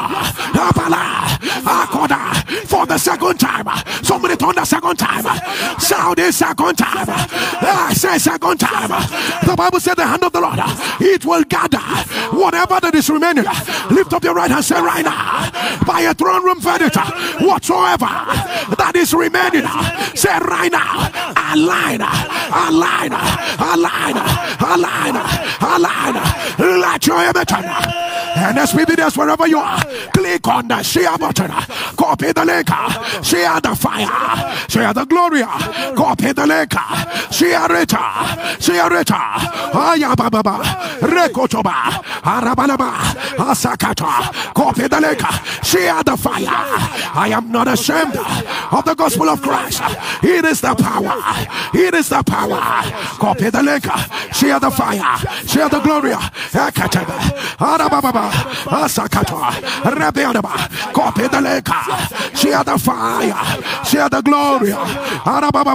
for the second time. Uh, somebody turn the second time. The second time. I say second time. The Bible said the hand of the Lord, it will gather whatever that is remaining. Lift up your right hand, say right now, by a throne room verdict, whatsoever that is remaining, say right now, align, align, align, align, align. Let your image and as we there wherever you are, click on the share button, copy the link, share the fire, share the glory, copy the link, share it, share it. Ayababa, Rekotoba, Arabalaba, Asakata, copy the link, share the fire. I am not ashamed of the gospel of Christ. It is the power, it is the power. Copy the link, share the fire, share glory. Copy the lake, share the fire, share the glory. Arababa,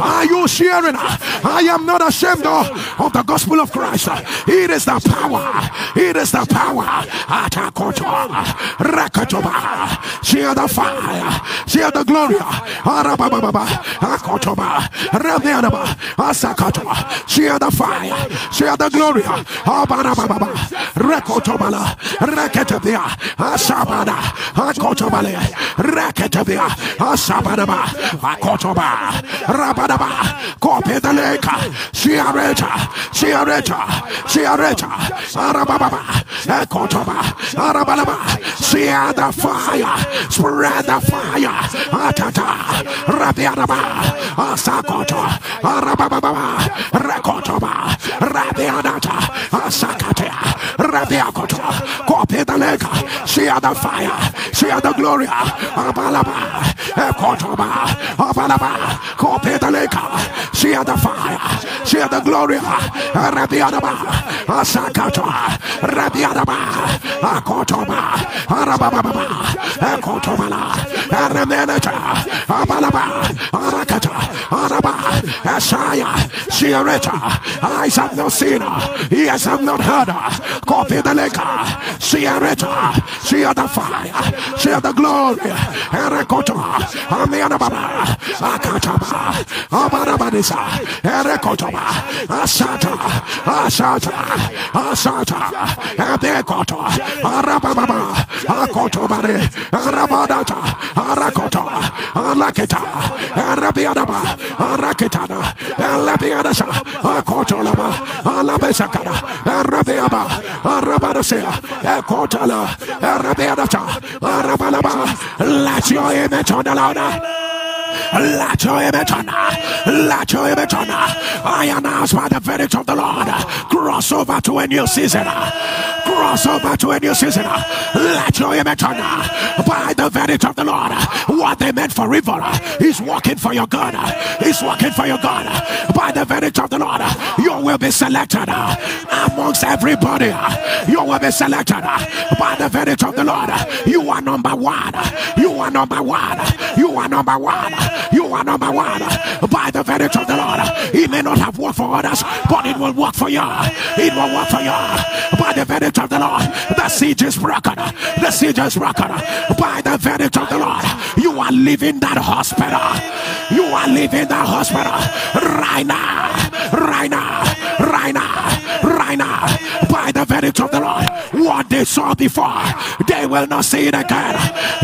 are you sharing? I am not ashamed oh, of the gospel of Christ. It is the power, it is the power. Share the fire, share the glory. Share the fire, share the glory. Abanababa, Rekotobala, Reketabia, Asabada, Akotobale, Reketabia, Asabanaba, Akotoba, Rabadaba, Kope the Leka, Shiareta, Shiareta, Shiareta, Arababa, Akotoba, Arabalaba, Share the fire, spread the fire, Atata, Rabianaba, Asakoto, Arababa, Rekotoba, Rabianata, Asakate, Rabiakoto, Kope the Leka, share the fire, share the glory, Abalaba, Ekotoba, Abalaba, Kope the Leka, share the fire, share the glory, Rabianaba, Asakato, Rabianaba, Akotoba, Arababa, Ekotobala, Aramanata, Abalaba, Arakata, Araba, Asaya, Shiareta, eyes have not seen ears have not heard. Copy the leka, Shiareta, share the fire, share the glory, Erekota, Amianababa, Akataba, Abarabadisa, Erekotaba, Asata, Asata, Asata, Abekoto, Arababa, Akotobare, Arabadata, Arakoto, Alaketa, Arabiadaba, Araketana, Alabiadasa, Arabeaba, Alabesakara, Arabeaba, Arabarasea, Ekotala, Arabeata, Arabalaba. Let your image on the louder. Let your image on. I announce by the verdict of the Lord, cross over to a new season. Cross over to a new season. Image on by the verdict of the Lord. What they meant for evil is working for your good. Is working for your good. By the verdict of the Lord, you will be selected amongst everybody. You will be selected by the verdict of the Lord. You are number one. You are number one. You are number one. You are number one by the verdict of the Lord. It may not have worked for others, but it will work for you. It will work for you by the verdict of the Lord. The siege is broken. The siege is broken by the verdict of the Lord. You are leaving that hospital. You are leaving that hospital right now. Right now. Right now. Right now. By the verdict of the Lord. What they saw before, they will not see it again.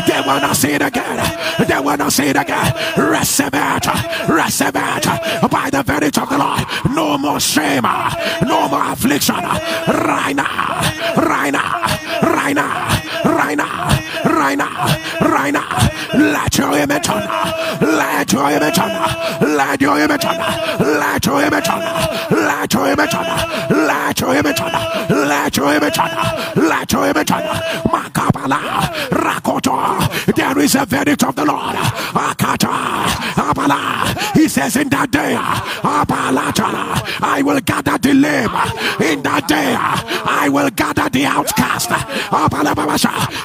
They will not see it again. They will not see it again. Receive it. Receive it. By the verdict of the Lord. No more shame. No more affliction. Right now. Right now. Right now. Right now right now, right now. Let your image on, let your image on, let your image on, let your image on, let your image on, let your image on, let your image on, let your image on. Makabala, Rakoto. There is a verdict of the Lord. Akata, Abala. He says, In that day, Abalata, I will gather the lame. In that day, I will gather the outcast.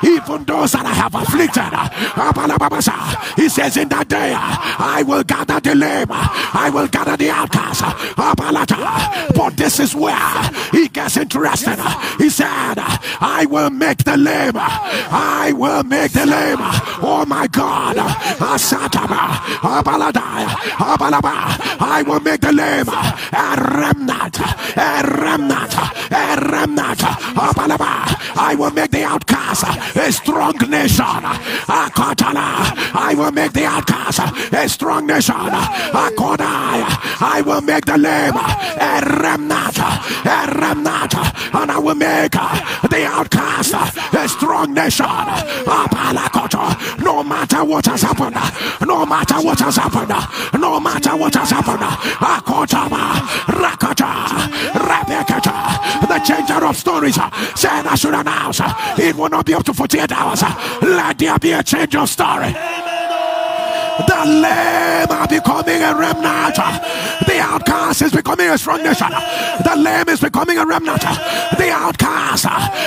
Even those that I have afflicted. He says, In that day, I will gather the lame. I will gather the outcast. But this is where he gets interested. He said, I will make the lame. I will make the lame. Oh my God. I will make the lame a remnant, a remnant, a remnant. I will make the outcast a strong nation. I will make the outcast a strong nation. I will make the lame a remnant, a remnant, and I will make the outcast a strong nation. No matter what has happened, no matter what has happened, no matter what has happened, the changer of stories said I should announce it will not be up to 48 hours. Let there be a change of story. The lame are becoming a remnant. The outcast is becoming a strong nation. The lame is becoming a remnant. The outcast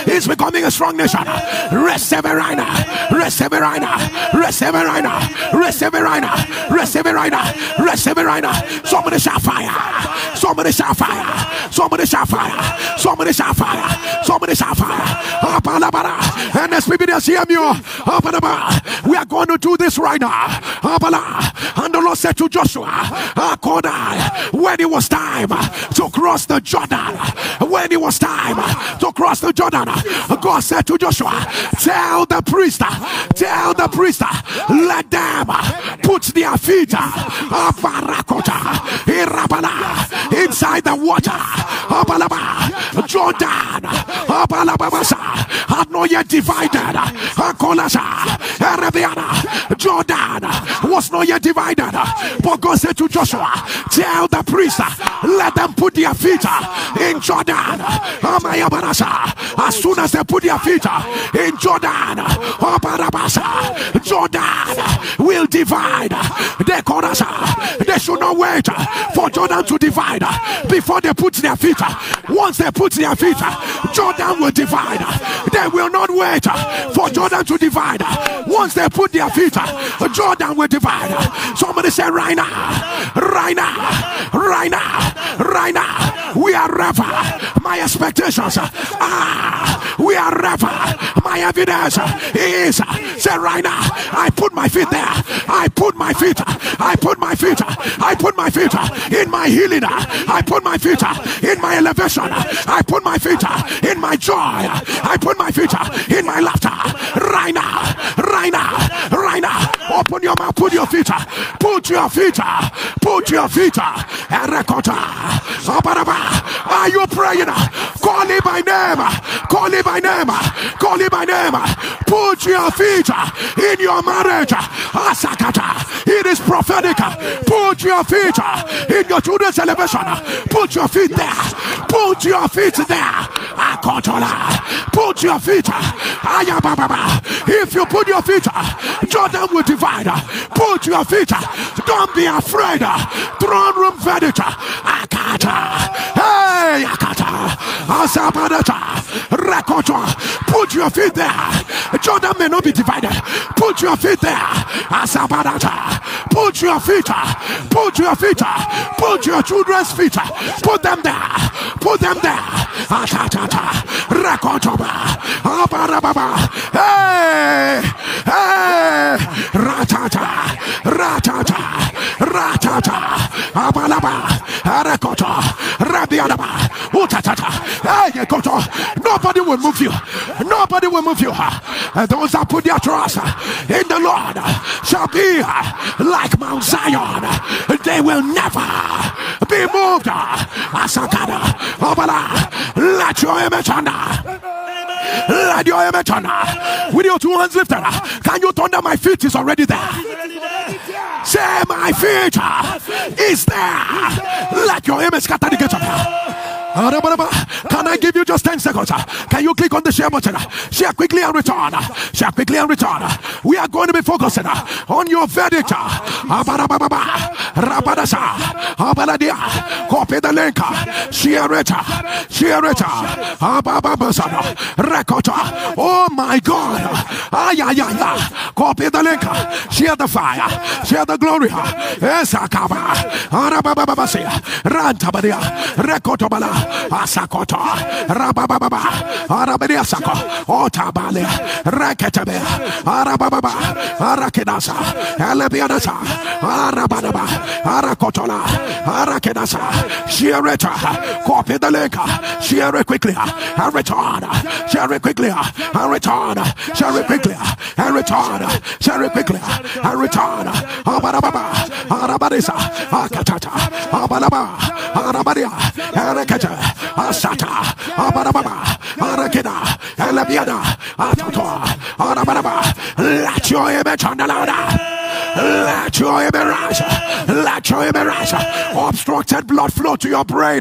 is becoming a strong nation. Reseverina, Reseverina, Reseverina, Reseverina, Reseverina, Reseverina. Somebody shall fire. Somebody shall fire. Somebody shall fire. Somebody shall fire. Somebody shall fire. And spirit is here, we are going to do this right now. And the Lord said to Joshua, ah, when it was time to cross the Jordan, when it was time to cross the Jordan, God said to Joshua, Tell the priest, tell the priest, let them put their feet inside the water. Jordan had not yet divided. Jordan was not yet divided. But God said to Joshua, Tell the priest, let them put their feet in Jordan. As soon as they put their feet in Jordan, oh, Jordan will divide. They us. They should not wait for Jordan to divide before they put their feet. Once they put their feet, Jordan will divide. They will not wait for Jordan to divide. Once they put their feet, Jordan will divide. Somebody say, right now, right now, right now, right now. We are rever. My expectations ah, we are rever. My evidence is say right now. I put my feet there. I put my feet. I put my feet. I put my feet in my healing. I put my feet in my elevation. I put my feet in my joy. I put my feet in my laughter. Right now, right now, right now. Open your mouth. Put your feet. Put your feet. Up, put your feet. Are you praying? Call it by name. Call it by name. Call it by name. Put your feet in your marriage. It is prophetic. Put your feet in your children's elevation. Put your feet there. Put your feet there. Put your feet. Ayababa. If you put your feet, up, Jordan will divide. Uh, put your feet. Up, don't be afraid. Uh, throne room furniture. Akata. Put your feet there. Jordan may not be divided. Put your feet there. Put your feet. Uh, put your feet. Uh, put your children's feet. Uh, put them there. Put them there. Hey. Hey. Ratata. Ratata. Ratata. Abalaba. Arekoto. Rabiadaba. Utatata. Nobody will move you. Nobody will move you. And those that put their trust in the Lord shall be like Mount Zion. They will never be moved. Asakada. Obala. Let your image under. Let your image turn. With your two hands lifted, can you thunder? My feet is already there. Say, my feet is there. Let your image scatter the gates of hell. Can I give you just 10 seconds? Can you click on the share button? Share quickly and return. Share quickly and return. We are going to be focusing on your verdict. Copy the link, share it, share it, Rekota, oh my God, ay, copy the link, share the fire, share the glory, Rantabadia, Rekotobala, Asakota, Rabababa, Arabadia Sako, Otabale, Reketabe, Arababa, Arakedasa, Elebiadasa, Arabadaba, Arakotola, Arakedasa, share it, copy the link, share it quickly, and return, share it quickly, and return, share it quickly, and return, share it quickly, and return, Abadababa, Arabadisa, Akatata, Abadaba, Arabadia, Ereketa, Asata, Abadababa, Arakeda, Elebiada, Atato, Arabadaba, let your image on the louder. Let your image rise. Let your image rise. Obstructed blood flow to your brain.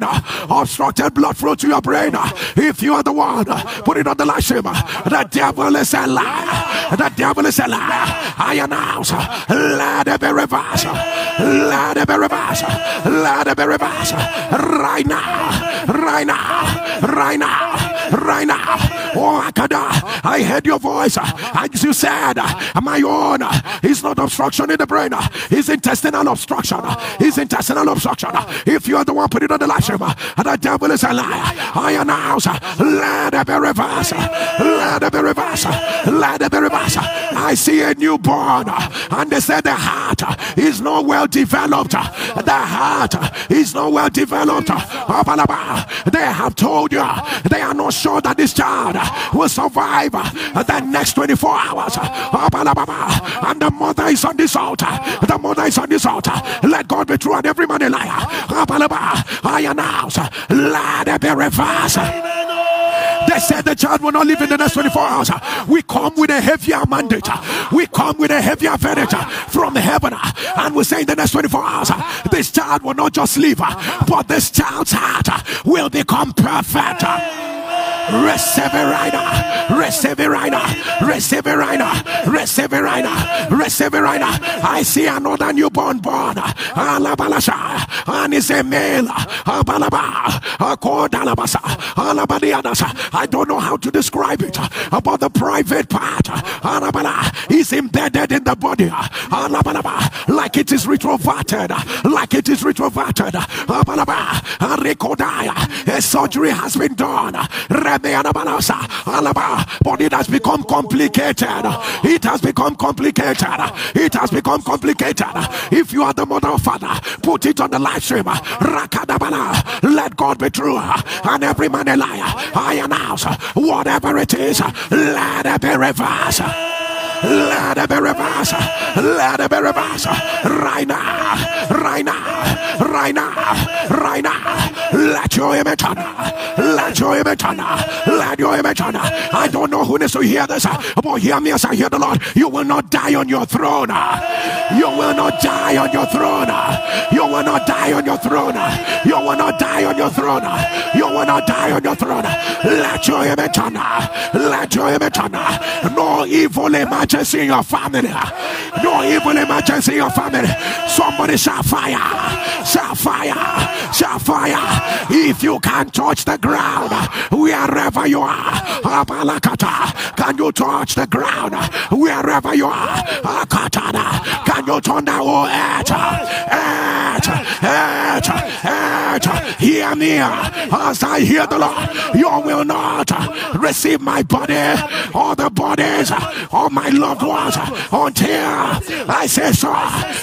Obstructed blood flow to your brain. If you are the one, put it on the live stream. The devil is a liar. The devil is a liar. I announce. Let it be reversed. Let it be reversed. Let it be reversed. Right now. Right now. Right now. Right now. Oh, Akada. I heard your voice. As you said, my own is not obstruction in the brain. It's intestinal obstruction. It's intestinal obstruction. If you are the one, putting on the live stream. The devil is a liar. I announce, let it be reversed. Let it be reversed. Let it be reversed. I see a newborn, and they said the heart is not well developed. The heart is not well developed. They have told you they are not sure that this child will survive the next 24 hours. And the mother is on this altar. The mother is on this altar. Let God be true and every man a liar. I announce, let be reversed. They said the child will not live in the next 24 hours. We come with a heavier mandate. We come with a heavier verdict from heaven. And we say in the next 24 hours, this child will not just live, but this child's heart will become perfect. Receive it right. Receive it right. Receive it right. Receive it right. Receive it right. I see another newborn born. Alabalasha. And it's a male. Abalaba. Akodalabasa. Alabadiadasa. I don't know how to describe it. Uh, About the private part. Uh, Alabala is embedded in the body. Uh, Alabalaba. Like it is retroverted. Like it is retroverted. A surgery has been done. But it has become complicated. It has become complicated. It has become complicated. If you are the mother or father, put it on the live stream. Let God be true and every man a liar. I announce whatever it is, let it be reversed. Let it be reversed. Let it be reversed. Right now. Right now. Right now. Right now. Let your image on. Let your image on. Let your image on. I don't know who needs to hear this, but hear me as I hear the Lord. You will not die on your throne. You will not die on your throne. You will not die on your throne. You will not die on your throne. You will not die on your throne. Let your image on. Let your image on. No evil emergency in your family. No evil emergency in your family. Somebody shall fire. Shall fire. If you can touch the ground wherever you are, Abalakata, can you touch the ground wherever you are? Akatana, can you turn the whole edge? Edge, edge, edge. Hear me as I hear the Lord. You will not receive my body or the bodies of my loved ones until I say so.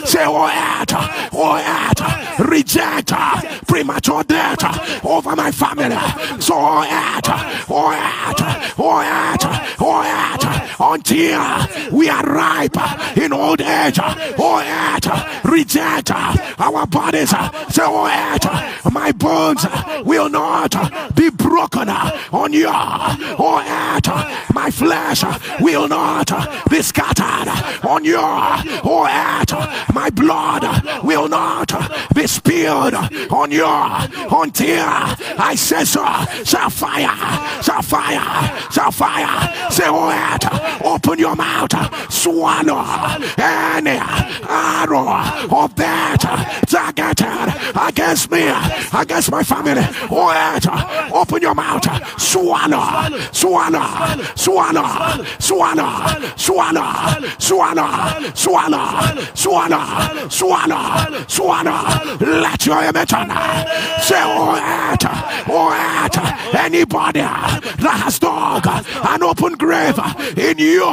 Say, oh, edge, oh, edge, reject uh, premature death uh, over my family. So, oh, edge, oh, edge, oh, edge, oh, edge, until we are ripe uh, in old age. Oh, edge, reject our bodies. Oh, edge, my bones will not be broken on you. Oh, edge, my flesh will not be scattered on you. Oh, edge, my blood will not be be spilled on you until I say so. Fire, shall fire. Say, oh, it. open your mouth, swallow any arrow of that targeted against me, against my family. Oh, it. open your mouth, swallow, swallow, swallow, swallow, swallow, swallow, swallow, swallow, swallow, swallow. Let your image. Say, oh, it, oh, it. Anybody uh, that has dug an open grave in you,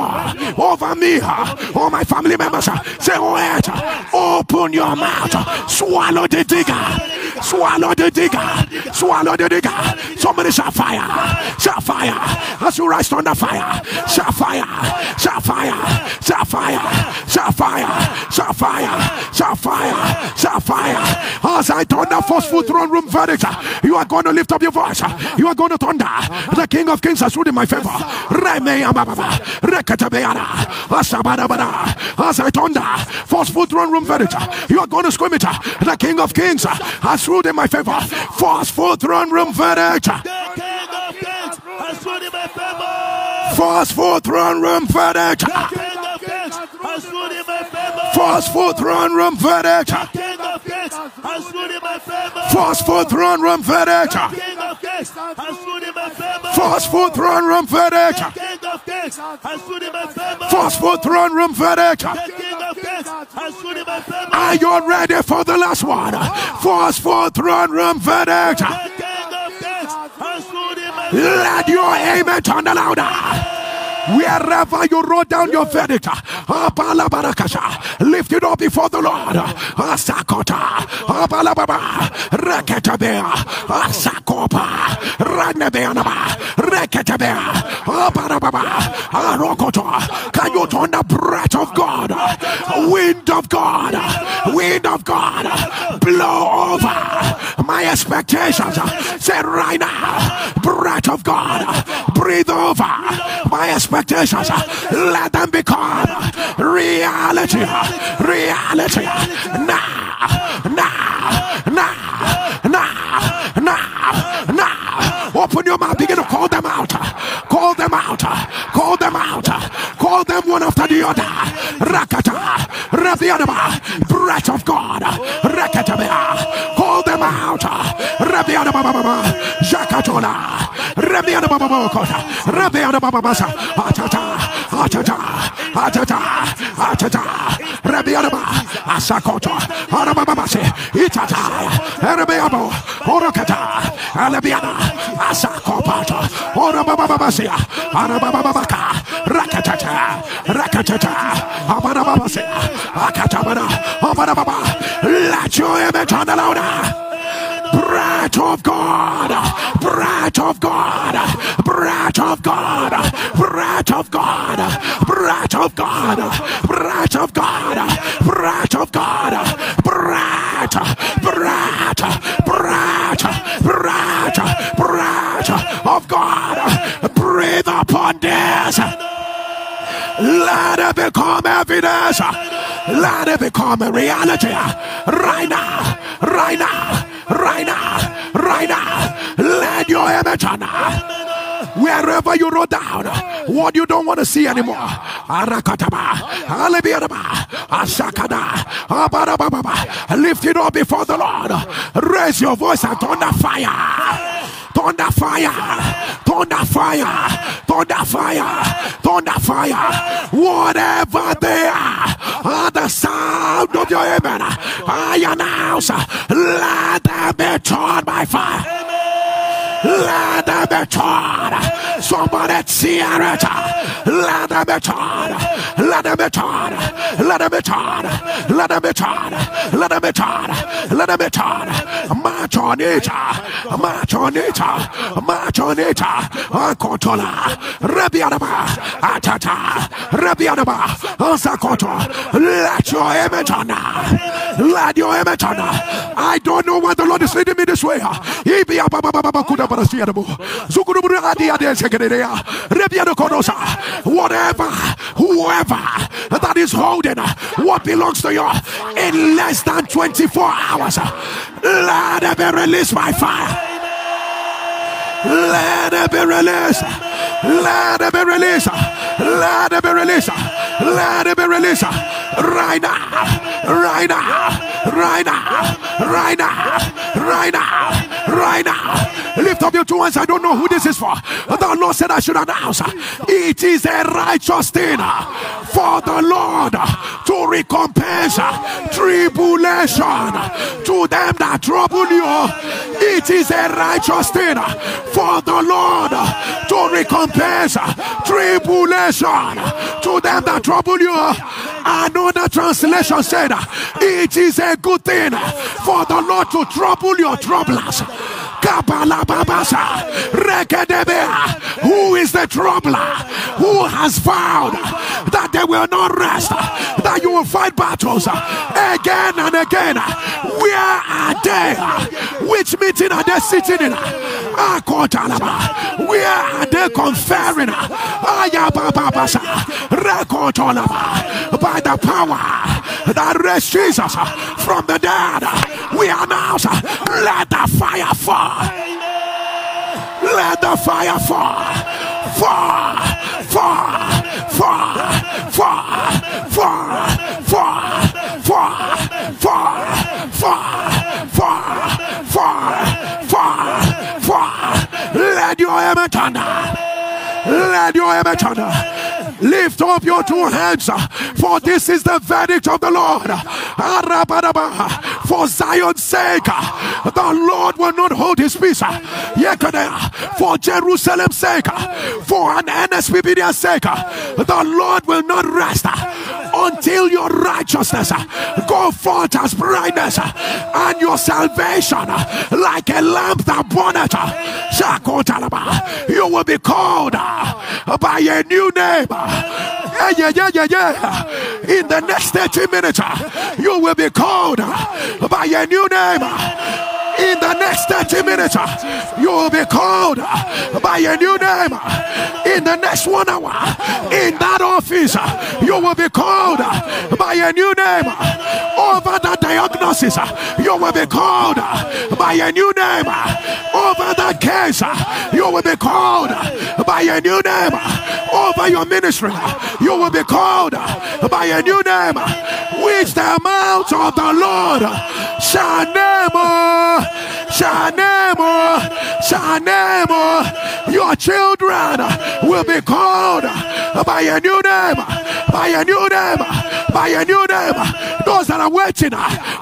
over me, uh, or my family members, uh, say, oh, it. Open your mouth, swallow the digger. Swallow the digger. Swallow the digger. Somebody shall fire. Shall fire. As you rise under fire. Shall fire. Shall fire. Shall fire. Shall fire. Shall fire. Shall fire. As I thunder foot throne room verdict. You are going to lift up your voice. You are going to thunder. The King of Kings has ruled in my favor. As I thunder foot throne room verdict. You are going to scream it. The King of Kings has ruled in my favor. Force for throne room verdict. Force for throne room verdict. Force for throne room verdict. Force for throne room verdict. Force for throne room verdict. Force for throne room verdict. Are you ready for the last one? Force for throne room verdict. Let your amen turn louder. Wherever you wrote down your verdict, lift it up before the Lord. Asakota, Abalababa, Reketabea, Asakopa, Ragnabeanaba, Reketabea, Abarababa, Arokoto. Can you turn the breath of God, wind of God, wind of God, blow over my expectations? Say right now, breath of God, breathe over my expectations expectations, let them become reality. Reality. Now, now, now, now, now, now. Open your mouth, begin to call them out. Call them out. Call them out. Call them one after the other. Rakata. Rabianaba. Breath of God. Rakatabea. Call come out. Uh, Rabiana Baba Zakatona. Rabiana Baba Kota. Rabiana Baba Basa. Atata. Atata. Atata. Atata. Rabiana Asakota. Arababase. Itata. Arabiabo. Orokata. Arabiana. Asakopata. Orabababasia. Arabababaka. Rakatata. Rakatata. Abarababase. Akatabara. Abarababa. Let your image on the louder. Breath of God, breath of God, breath of God, breath of God, breath of God, breath of God, breath of God, breath, breath, breath, breath, breath of God. Breathe upon this. Let it become evidence. Let it become a reality. Right now. Right now. Right now. Right now. Let your image. Wherever you wrote down what you don't want to see anymore. Arakataba. Alibiadaba. Asakada. Lift it up before the Lord. Raise your voice and thunder fire thunder fire, thunder fire, thunder fire, thunder fire, whatever they are, at the sound of your amen, I announce, let them be torn by fire. Let them be torn. Somebody tear it. Let them be torn. Let them be torn. Let them be torn. Let them be torn. Let them be torn. Let them be torn. March on it. March on it. March on it. Akotola. Rebianaba. Atata. Rebianaba. Ansakoto. Let your image on. Let your amen turn. I don't know why the Lord is leading me this way. Whatever, whoever that is holding what belongs to you in less than 24 hours, let it be released by fire. Let it be released. Let it be released. Let it be released. Let it be released. Right now. Right now. Right now. Right now. Right now. Right now. Lift up your two hands. I don't know who this is for. The Lord said I should announce. It is a righteous thing for the Lord to recompense tribulation to them that trouble you. It is a righteous thing for the Lord to recompense tribulation to them that trouble you. Another translation said, It is a good thing for the Lord to trouble your troublers. Who is the troubler? Who has vowed that they will not rest, that you will fight battles again and again? Where are they? Which meeting are they sitting in? Where are they conferring? By the power that raised Jesus from the dead, we announce, let the fire fall. Let the fire fall. Fall. Fall. Fall. Fall. Fall. Fall. Fall. Fall. Fall. Fall. Fall. Fall. Fall. Let your amen thunder. Let your amen thunder. Lift up your two hands, uh, for this is the verdict of the Lord. For Zion's sake, uh, the Lord will not hold his peace. Uh, for Jerusalem's sake, for an NSPPD's sake, the Lord will not rest until your righteousness go forth as brightness and your salvation like a lamp that burneth. You will be called by a new name. Yeah, yeah, yeah, yeah, yeah. In the next 30 minutes, you will be called by a new name. In the next 30 minutes, uh, you will be called uh, by a new name. Uh, in the next one hour, in that office, you will be called by a new name. Over that diagnosis, you will be called by a new name. Over that case, you will be called by a new name. Over your ministry, you will be called by a new name, which the mouth of the Lord shall name. Shanemo, Shanemo, your children will be called by a new name, by a new name, by a new name. Those that are waiting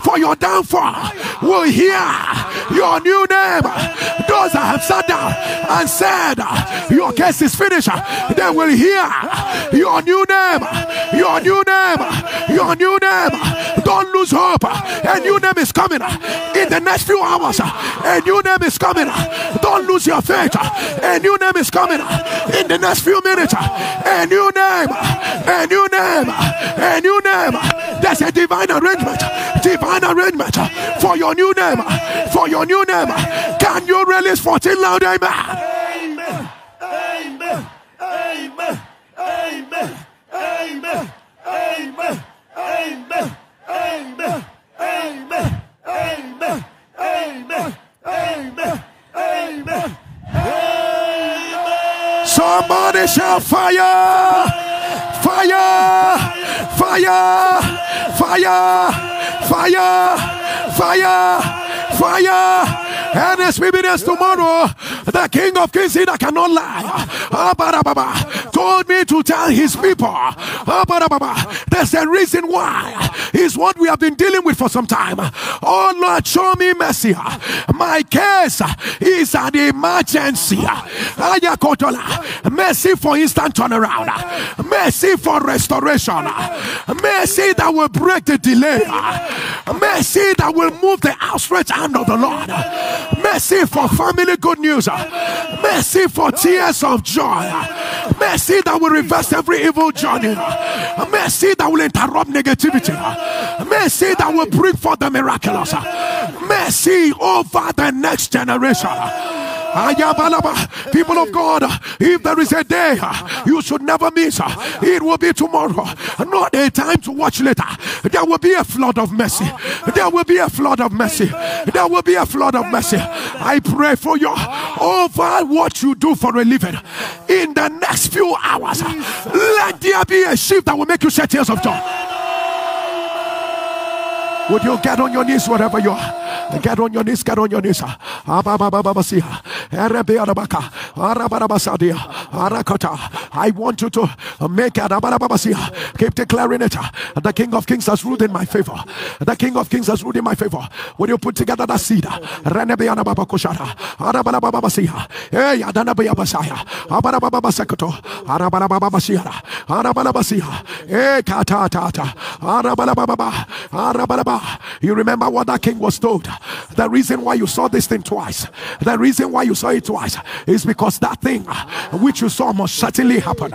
for your downfall will hear your new name. Those that have sat down and said your case is finished, they will hear your new name, your new name, your new name. Don't lose hope. A new name is coming in the next few hours. A new name is coming. Don't lose your faith. A new name is coming in the next few minutes. A new name. A new name. A new name. There's a divine arrangement. Divine arrangement for your new name. For your new name. Can you release 14 loud amen? Amen. Amen. Amen. Amen. Amen. Amen. Somebody fire! Fire! Fire! Fire! Fire! Fire! Fire! And we be tomorrow, the King of Kings, that cannot lie, ah, told me to tell his people, ah, there's a reason why. Is what we have been dealing with for some time. Oh Lord, show me mercy. My case is an emergency. Mercy for instant turnaround. Mercy for restoration. Mercy that will break the delay. Mercy that will move the outstretched hand of the Lord. Mercy for family good news. Mercy for tears of joy. Mercy that will reverse every evil journey. Mercy that will interrupt negativity. Mercy that will bring forth the miraculous. Mercy over the next generation. People of God, if there is a day you should never miss, it will be tomorrow. Not a time to watch later. There will be a flood of mercy. There will be a flood of mercy. There will be a flood of mercy. I pray for you over what you do for a living. In the next few hours, let there be a shift that will make you shed tears of joy. Would you get on your knees wherever you are? Get on your knees, get on your knees. I want you to make it. Keep declaring it. The King of Kings has ruled in my favor. The King of Kings has ruled in my favor. Will you put together that seed? Hey, Ah, Arabana You remember what that king was told? The reason why you saw this thing twice, the reason why you saw it twice is because that thing which you saw must certainly happen.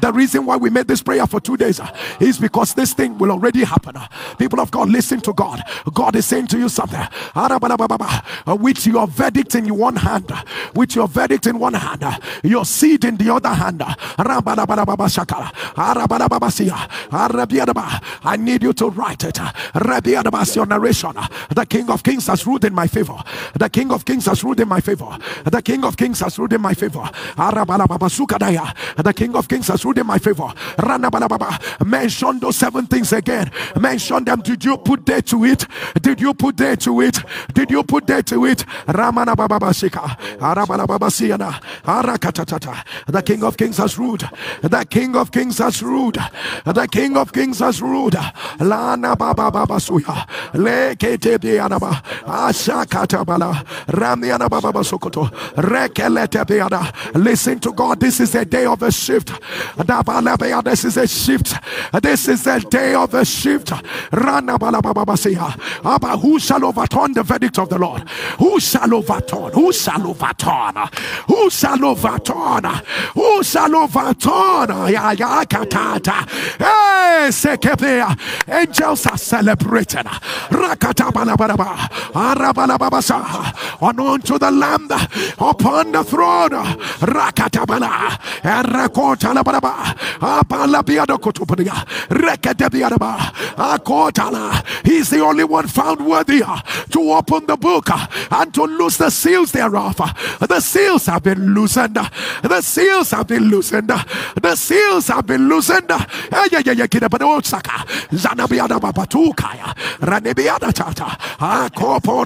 The reason why we made this prayer for two days is because this thing will already happen. People of God, listen to God. God is saying to you something. With your verdict in one hand, with your verdict in one hand, your seed in the other hand. I need you to write it. Your narration. The King of Kings has ruled in my favor. The King of Kings has ruled in my favor. The King of Kings has ruled in my favor. The King of Kings has ruled in my favor. Mention those seven things again. Mention them. Did you put there to it? Did you put there to it? Did you put there to it? Ramana Baba. The King of Kings has ruled. The King of Kings has ruled. The King of Kings has ruled. Lana Baba Baba Suya. Lekete. Listen to God. This is a day of a shift. This is a shift. This is a day of a shift. Who shall overturn the verdict of the Lord? Who shall overturn? Who shall overturn? Who shall overturn? Who shall overturn? Hey, sekepea. Angels are celebrating. On unto the Lamb upon the throne. Rakatabala. Erakota labaraba. Apalabiado kotupadia. Rekadebiadaba. Akotala. He's the only one found worthy to open the book and to loose the seals thereof. The seals have been loosened. The seals have been loosened. The seals have been loosened. Zanabiada Babatukaya. Ranebiada Tata.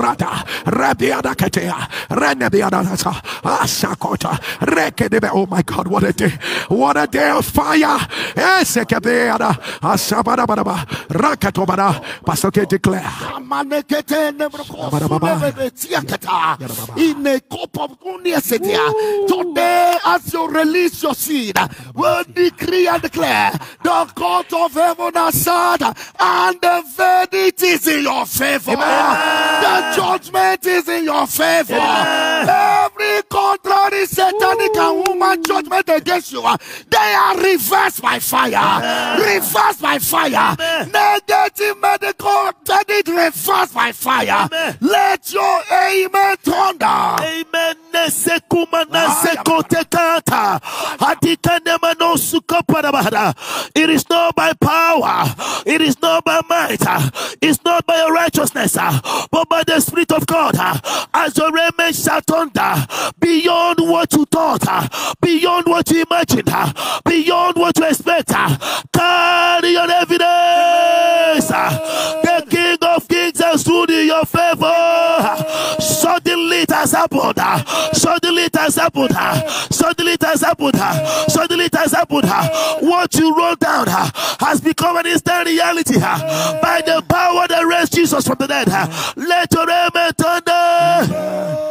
Akoporata. Rabiada Katea. Ranebiada Asakota. Rekedebe. Oh my God, what a day. What a day of fire. Esekebeada. Asabada Badaba. Rakatobada. Pastor K declare. In a cup of Today, as you release your seed, will decree and declare the court of heaven has said, and the verdict is in your favor. Amen. The judgment is in your favor. Every contrary satanic and human judgment against you, uh, they are reversed by fire. Reversed by fire. Negative medical verdict reversed by fire. Let your amen thunder. Amen. It is not by power. It is not by might. It's not by your righteousness. But by the Spirit of God. As your amen shall thunder. Beyond what you thought. Beyond what you imagined. Beyond what you expect. Carry your evidence. The King of Kings has stood in your favor. Suddenly it has happened. Suddenly it has happened. Suddenly it has happened. Suddenly it has happened. What you wrote down has become an instant reality by the power that raised Jesus from the dead. Let your amen thunder.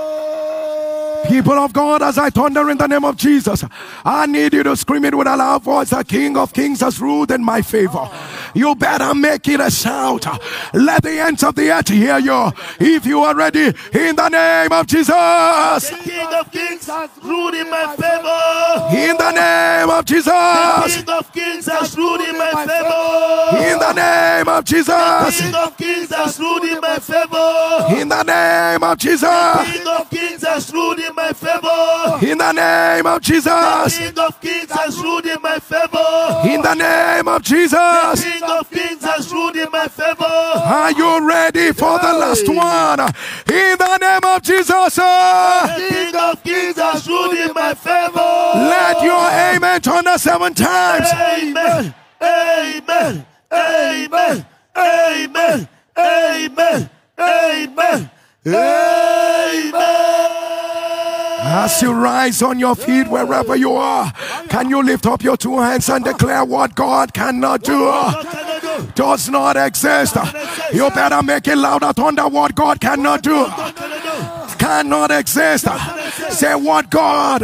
People of God, as I thunder in the name of Jesus, I need you to scream it with a loud voice. The King of Kings has ruled in my favor. You better make it a shout. Let the ends of the earth hear you. If you are ready, in the name of Jesus. The King of Kings has ruled in my favor. In the name of Jesus. The King of Kings has ruled in my favor. In the name of Jesus. The King of Kings has ruled in my favor. In the name of Jesus. The King of Kings has ruled in my favor. In the name of Jesus. The King of Kings has ruled in my favor. In the name of Jesus. The King of Kings has ruled in my favor. Are you ready for the last one? In the name of Jesus. uh, King of Kings has ruled in my favor. Let your amen turn the seven times. Amen. Amen. Amen. Amen. Amen. Amen. As you rise on your feet wherever you are, can you lift up your two hands and declare what God cannot do? Does not exist. You better make it louder, thunder what God cannot do? Cannot exist. Say what God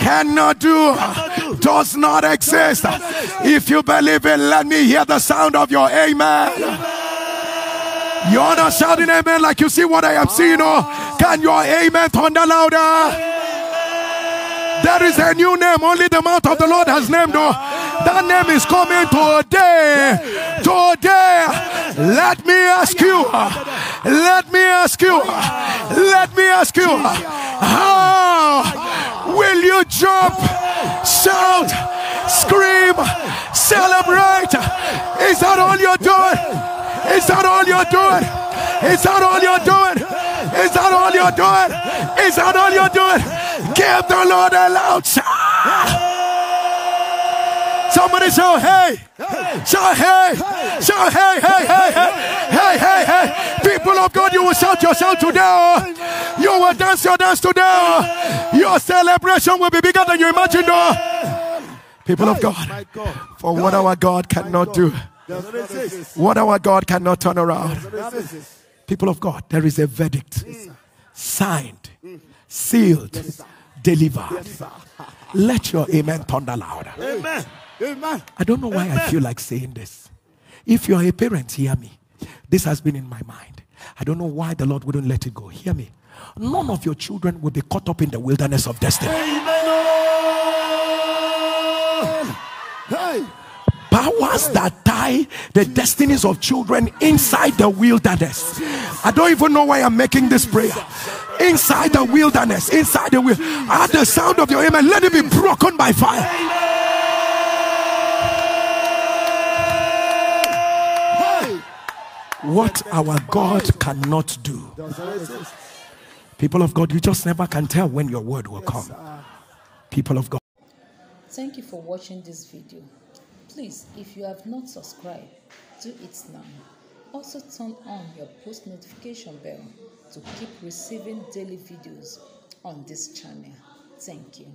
cannot do. Does not exist. If you believe it, let me hear the sound of your amen. You're not shouting amen like you see what I am seeing. Oh, can your amen thunder louder? There is a new name, only the mouth of the Lord has named. Oh, that name is coming today. Today. Let me ask you. Let me ask you. Let me ask you. How will you jump, shout, scream, celebrate? Is that all you're doing? Is that all you're doing? Is that all you're doing? Is that all you're doing? Is that all you're doing? Give the Lord a loud. Somebody shout, hey! Shout, hey! Shout, hey, hey, hey, hey! Hey, hey, hey! People of God, you will shout your shout today. You will dance your dance today. Your celebration will be bigger than you imagined. People of God, for what our God cannot do, what our God cannot turn around. People of God, there is a verdict signed, sealed, delivered. Let your amen thunder louder. Amen. Amen. I don't know why I feel like saying this. If you're a parent, hear me. This has been in my mind. I don't know why the Lord wouldn't let it go. Hear me. None of your children will be caught up in the wilderness of destiny. Hey. Powers that tie the destinies of children inside the wilderness. I don't even know why I'm making this prayer. Inside the wilderness, inside the will. At the sound of your amen, let it be broken by fire. What our God cannot do. People of God, you just never can tell when your word will come. People of God. Thank you for watching this video. Please, if you have not subscribed, do it now. Also turn on your post notification bell to keep receiving daily videos on this channel. Thank you.